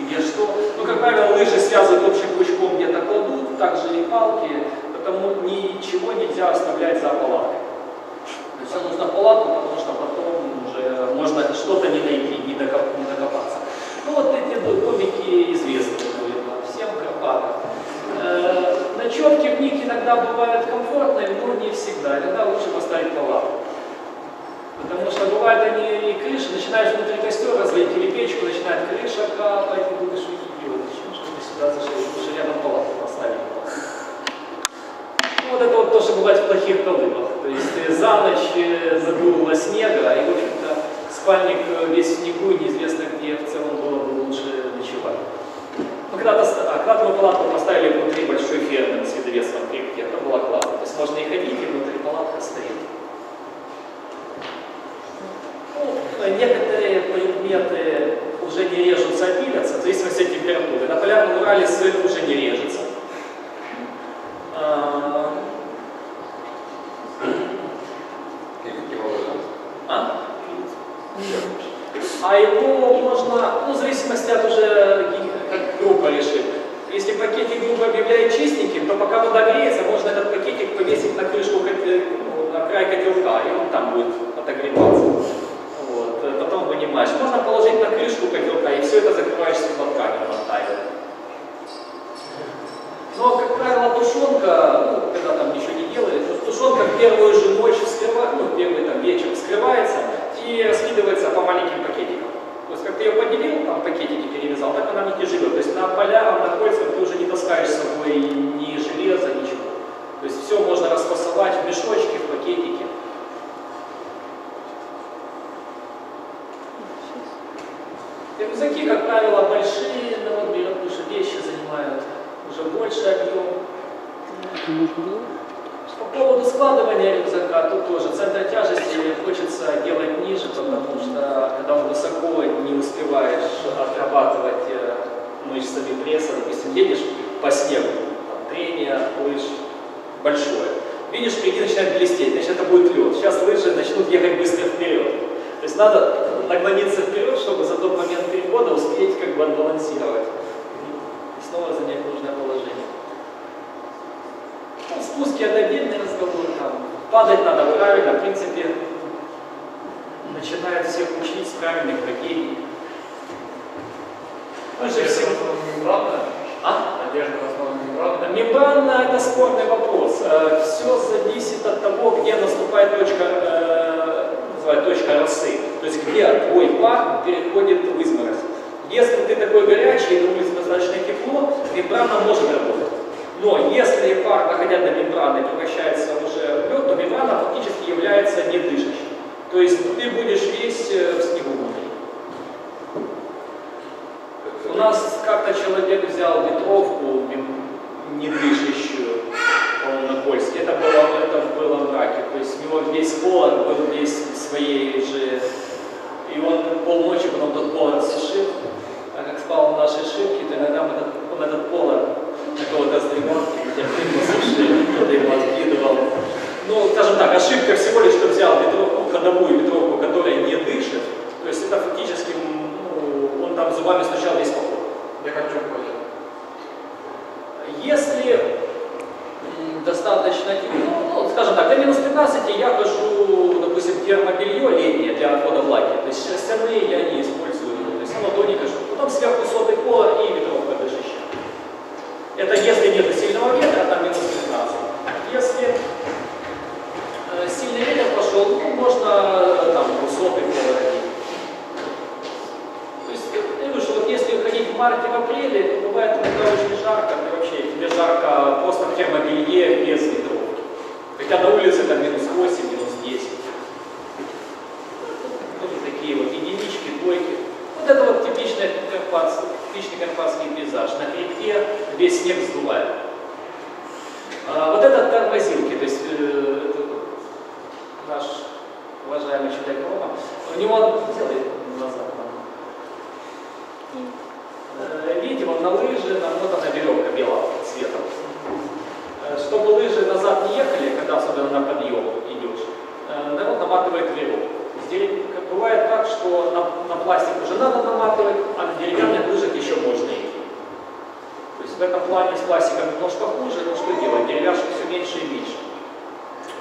где что. Ну, как правило, лыжи связывают общим крючком, где-то кладут, также и палки, потому ничего нельзя оставлять за палаткой. То есть нужно палатку, потому что потом уже можно что-то не найти, не, докоп- не докопаться. Ну вот эти домики известны всем Карпатам. Э, ночевки в них иногда бывают комфортные, но не всегда. Иногда лучше поставить палатку. Потому что бывает они и крыши, начинаешь внутри костер разводить или печку, начинает крыша капать, и думаешь, что идиот, же ты сюда зашел, лучше рядом палатку поставить. Ну, вот это вот то, что бывает в плохих колыбах. То есть э, за ночь э, задуло снега, и, в общем-то, спальник э, весь в снегу, неизвестно, где в целом было бы лучше ночевать. Мы когда-то, а, когда-то мы палатку поставили внутри большой фермы с видовецком крипте, это было классно. То есть можно и ходить, и внутри палатка стоит. Ну, некоторые предметы уже не режутся, а пилятся, в зависимости от температуры. На полярном Урале сыр уже не режется. А, а? А его можно, ну, в зависимости от уже, как группа решит. Если пакетик группа объявляет чистеньким, то пока вода греется, можно этот пакетик повесить на крышку, ну, на край котелка, и он там будет отогреваться. Вынимаешь. Можно положить на крышку котелка, и все это закрываешь платками натаивает. Но, как правило, тушенка, ну, когда там ничего не делали, то тушенка в первую же ночь вскрывается, ну, в первый там вечер вскрывается и раскидывается по маленьким пакетикам. То есть, как ты ее поделил, там пакетики перевязал, так она не живет. То есть на полярном, на кольцах ты уже не таскаешь с собой ни железа, ничего. То есть все можно распасовать в мешочки, в пакетики. И рюкзаки, как правило, большие, народ берет, потому что вещи занимают уже больше объем. По поводу складывания рюкзака, тут тоже центр тяжести хочется делать ниже, потому что когда он высоко, не успеваешь отрабатывать э, мышцами пресса, допустим, едешь по снегу, там, трение лыж большое. Видишь, впереди начинает блестеть, значит это будет лед. Сейчас лыжи начнут ехать быстро вперед. То есть надо наклониться вперед, чтобы за тот момент перехода успеть как бы отбалансировать. И снова занять нужное положение. Ну, спуски это отдельный разговор, там, падать надо правильно, в принципе, начинают всех учить с правильных падений. Лучше Одежда в всего- основном мембранная? А? Одежда в основном мембранная? Мембранно это спорный вопрос. Все зависит от того, где наступает точка, э, называют точка росы. То есть где твой пар переходит в изморозь. Если ты такой горячий и на улице достаточно тепло, мембрана может работать. Но если пар, доходя до мембраны, превращается уже в лед, то мембрана фактически является недышащей. То есть ты будешь весь э, в снегу внутри. У нас как-то человек взял ветровку недышащую, он на польске. Это было, это было в браке. То есть у него весь полон был весь своей же... И он полночи потом тот полон сушил. В нашей шибке, то иногда мы этот, он этот полон на кого-то с ремонтки, где мы сушили, кто-то его откидывал. Ну, скажем так, ошибка всего лишь, что взял ветровку, ходовую ветровку, которая не дышит. То есть это фактически, ну, он там зубами стучал весь поход. Я чем ходил? Если достаточно тепло, ну, скажем так, до минус 15 я хожу, допустим, термобелье летнее для отхода влаги. То есть шерстяные я не использую. То есть оно тоненько, что потом сверху сотый пола и ветровка дышащая. Это если нет сильного ветра, там минус 15. Если э, сильный ветер пошел, ну, можно э, там сотый родить. То есть, я говорю, что вот если ходить в марте, в апреле, то бывает иногда очень жарко, да вообще тебе жарко просто в термобелье без ветровки. Хотя на улице там минус 8, минус 10. Тоже такие вот единички, двойки. Вот это вот типичный карпатский, типичный карпатский пейзаж. На хребте весь снег сдувает. А, вот это тормозилки, то есть э, наш уважаемый человек Рома, у него, сделай назад, Э, Видите, вот на лыжи намотана веревка белого цвета. Э, Чтобы лыжи назад не ехали, когда особенно на подъем идешь, э, народ наматывает веревку. Как бывает так, что на, на пластик уже надо наматывать, а на деревянных лыжах еще можно идти. То есть в этом плане с пластиком немножко хуже, но что делать, деревяшек все меньше и меньше.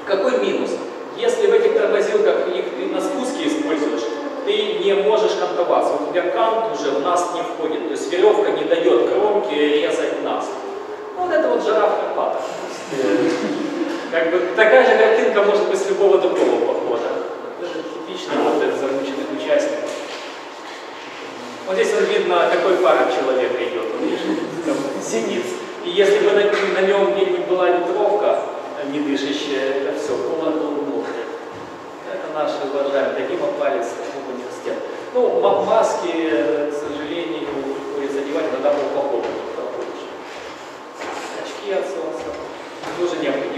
Какой минус? Если в этих тормозилках их ты на спуске используешь, ты не можешь кантоваться. У тебя кант уже в нас не входит. То есть веревка не дает кромке резать нас. Ну, вот это вот жара в Карпатах. Как бы такая же картинка может быть с любого другого опыт замученных участников. Вот здесь вот видно, какой пара человека идет. Он видишь, там зенит. И если бы на, на нем где-нибудь была ветровка, э, не дышащая, это все, полон был. Это наш уважаемый Дагима Палец в университет. Ну, ма- маски, э, к сожалению, приходится одевать иногда по походу. Очки от солнца. Тоже необходимая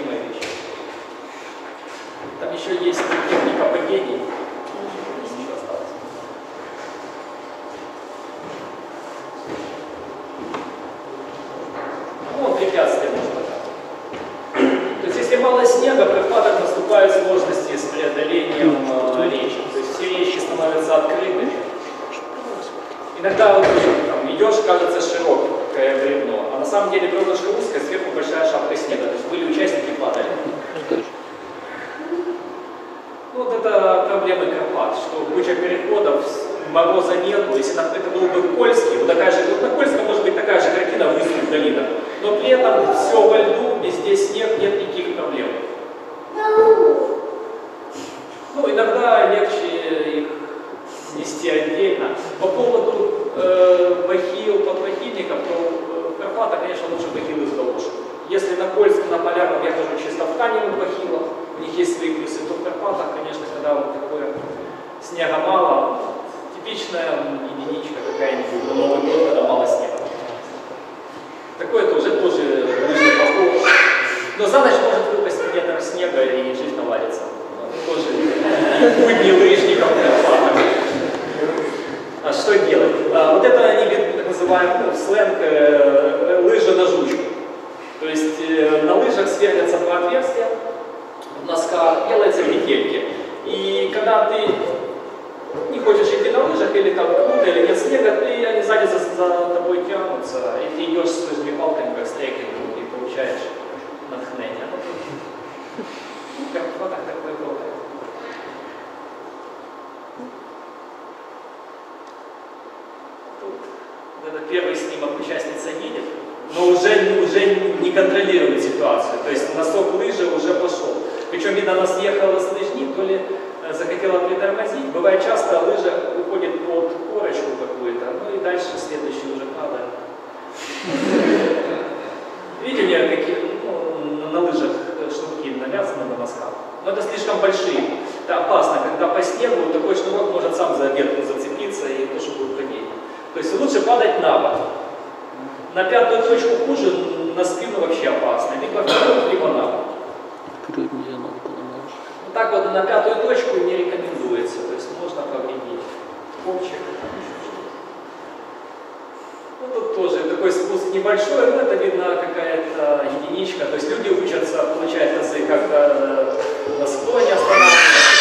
это видно какая-то единичка. То есть люди учатся получать тазы как-то на склоне останавливаться.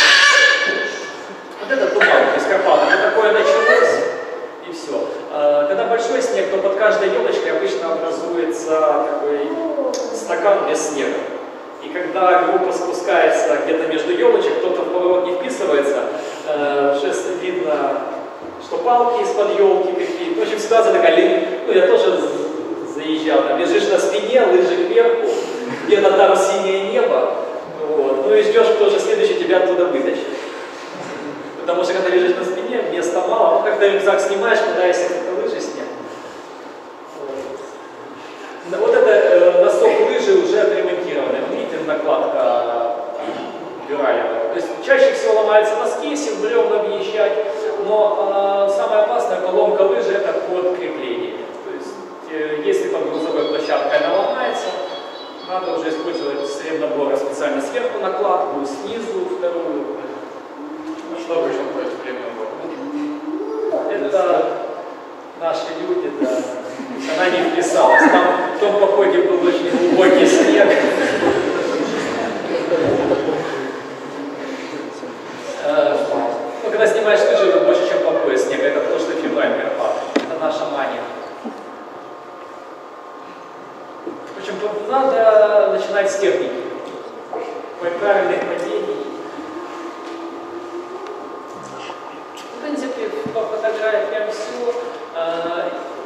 Вот это туман, то есть Карпаты. Вот такое началось, и все. А, Когда большой снег, то под каждой елочкой обычно образуется такой стакан без снега. И когда группа спускается где-то между елочек, кто-то в поворот не вписывается, э, уже видно, что палки из-под елки какие-то. В общем, ситуация такая, ну я тоже заезжал, там лежишь на спине, лыжи кверху, где-то там синее небо, вот, ну и ждешь, кто же следующий тебя оттуда вытащит. Потому что когда лежишь на спине, места мало, ну когда рюкзак снимаешь, пытаясь как-то лыжи снять. Вот. Вот это э, носок лыжи уже отремонтированный. Видите, накладка дюралевая. То есть чаще всего ломаются носки, если в бревна но э, самое опасное поломка лыжи это под крепление. Э, если под грузовой площадкой она ломается, надо уже использовать сред набора специально сверху накладку, снизу вторую. Что обычно входит в премиум год? Это наши люди, да. Она не вписалась. Там в том походе был очень глубокий снег. Э, Ну, когда снимаешь лыжи, это больше, чем по пояс снега. Это то, что февраль Карпат. Это наша мания. Причем надо начинать с техники. Правильных падений. В принципе, по фотографиям все.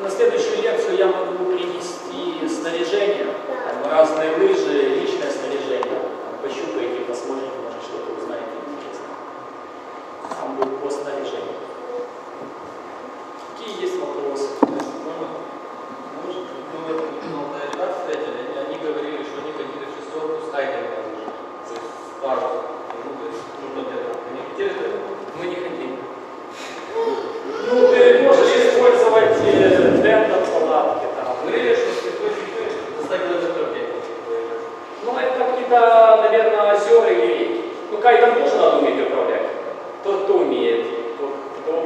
На следующую лекцию я могу принести снаряжение, там, разные лыжи, личное снаряжение. Там, пощупайте, посмотрите, может что-то узнаете интересное. Там будет по снаряжению. Какие есть вопросы? Может, мы в этом молодые ребята встретили, они, они говорили, что они ходили в шестерку с хайкерами, то есть с пару. Ну, то есть нужно где-то. Они хотели это? Мы не хотим. Ну, ты можешь использовать э, тент от палатки там. Говорили, что святой святой за 100 километров в день. Ну, это какие-то, наверное, озера или реки. Ну, кайтом тоже надо уметь управлять. Тот, кто умеет, тот,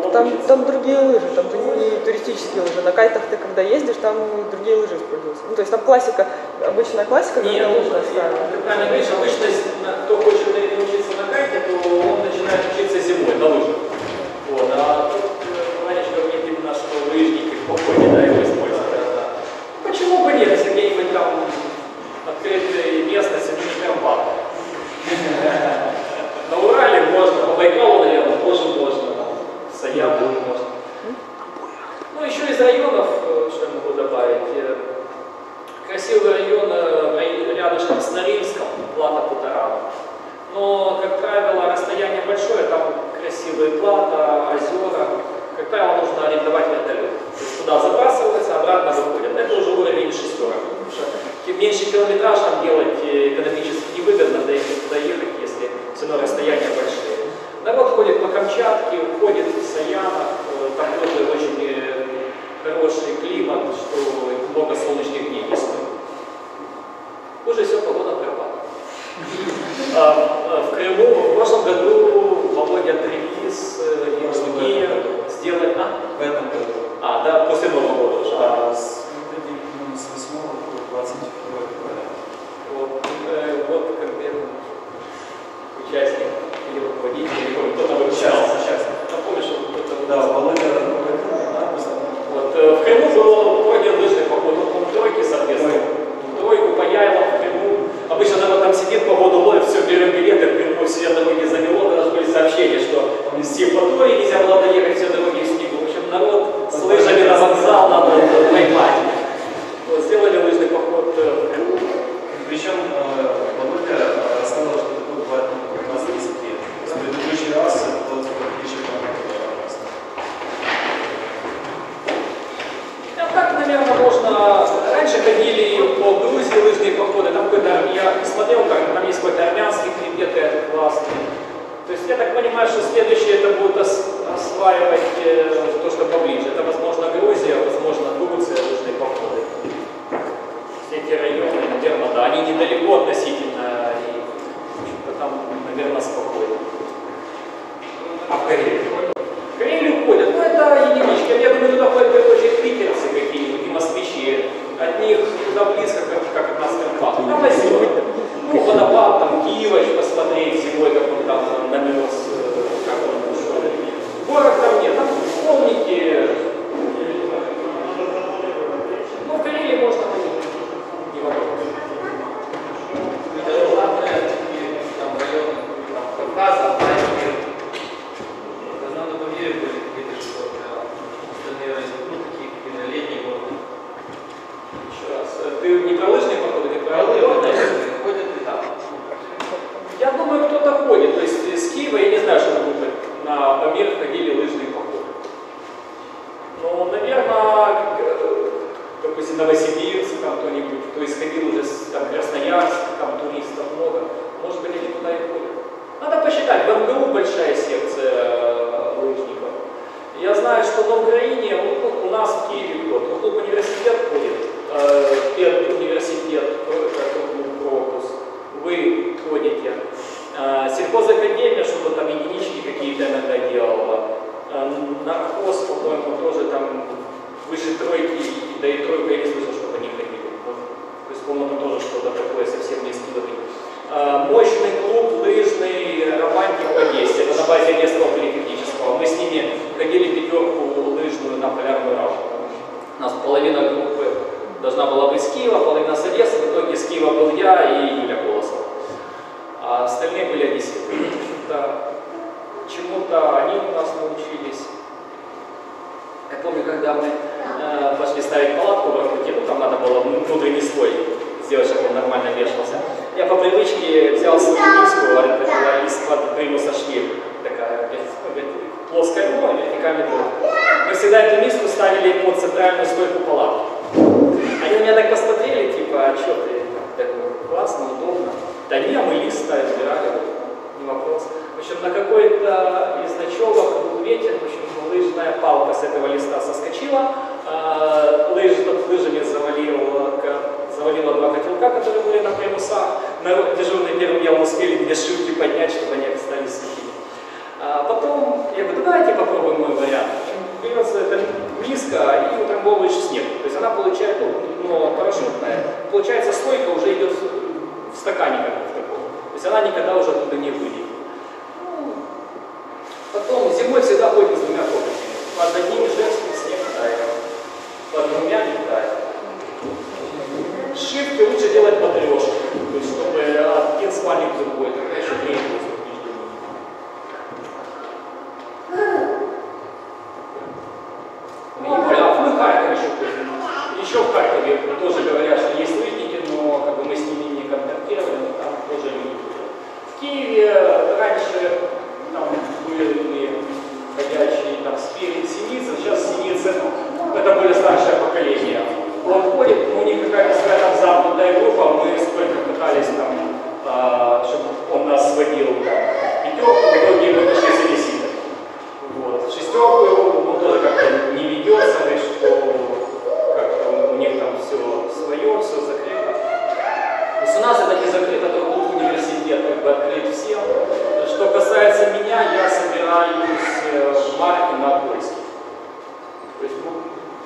кто Там, научится. там другие лыжи, там же не туристические лыжи. На кайтах ты когда ездишь, там другие лыжи используются. Ну, то есть там классика, обычная классика, Нет, когда ну, лыжи ставят. ты правильно говоришь, обычно, если на- кто хочет научиться на кайте, то он начинает учиться зимой на лыжах. Вот, а тут э, Ванечка умеет именно, что лыжники в походе, да, его используют. Почему бы нет, если где-нибудь там открытые местности, ну не Карпаты. На Урале можно, по Байкалу, наверное, тоже можно, там, в Саябу можно. Ну, еще из районов, э, что я могу добавить, э, красивый район рядышком с Норильском, плата Путарава. Но, как правило, расстояние большое, там красивые плата, озера. Как правило, нужно арендовать вертолет. Туда забрасывается, обратно выходят. Это уже уровень шестерок. Меньше километраж там делать э, экономически невыгодно доехать, туда ехать, если все равно расстояния большие. Народ ходит по Камчатке, ходит в Саянах, там тоже очень хороший климат, что много солнечных дней весной. Хуже всего погода в Карпатах. А, В Крыму в прошлом году Володя Тревис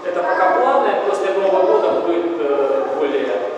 это пока планы, после Нового года будет э, более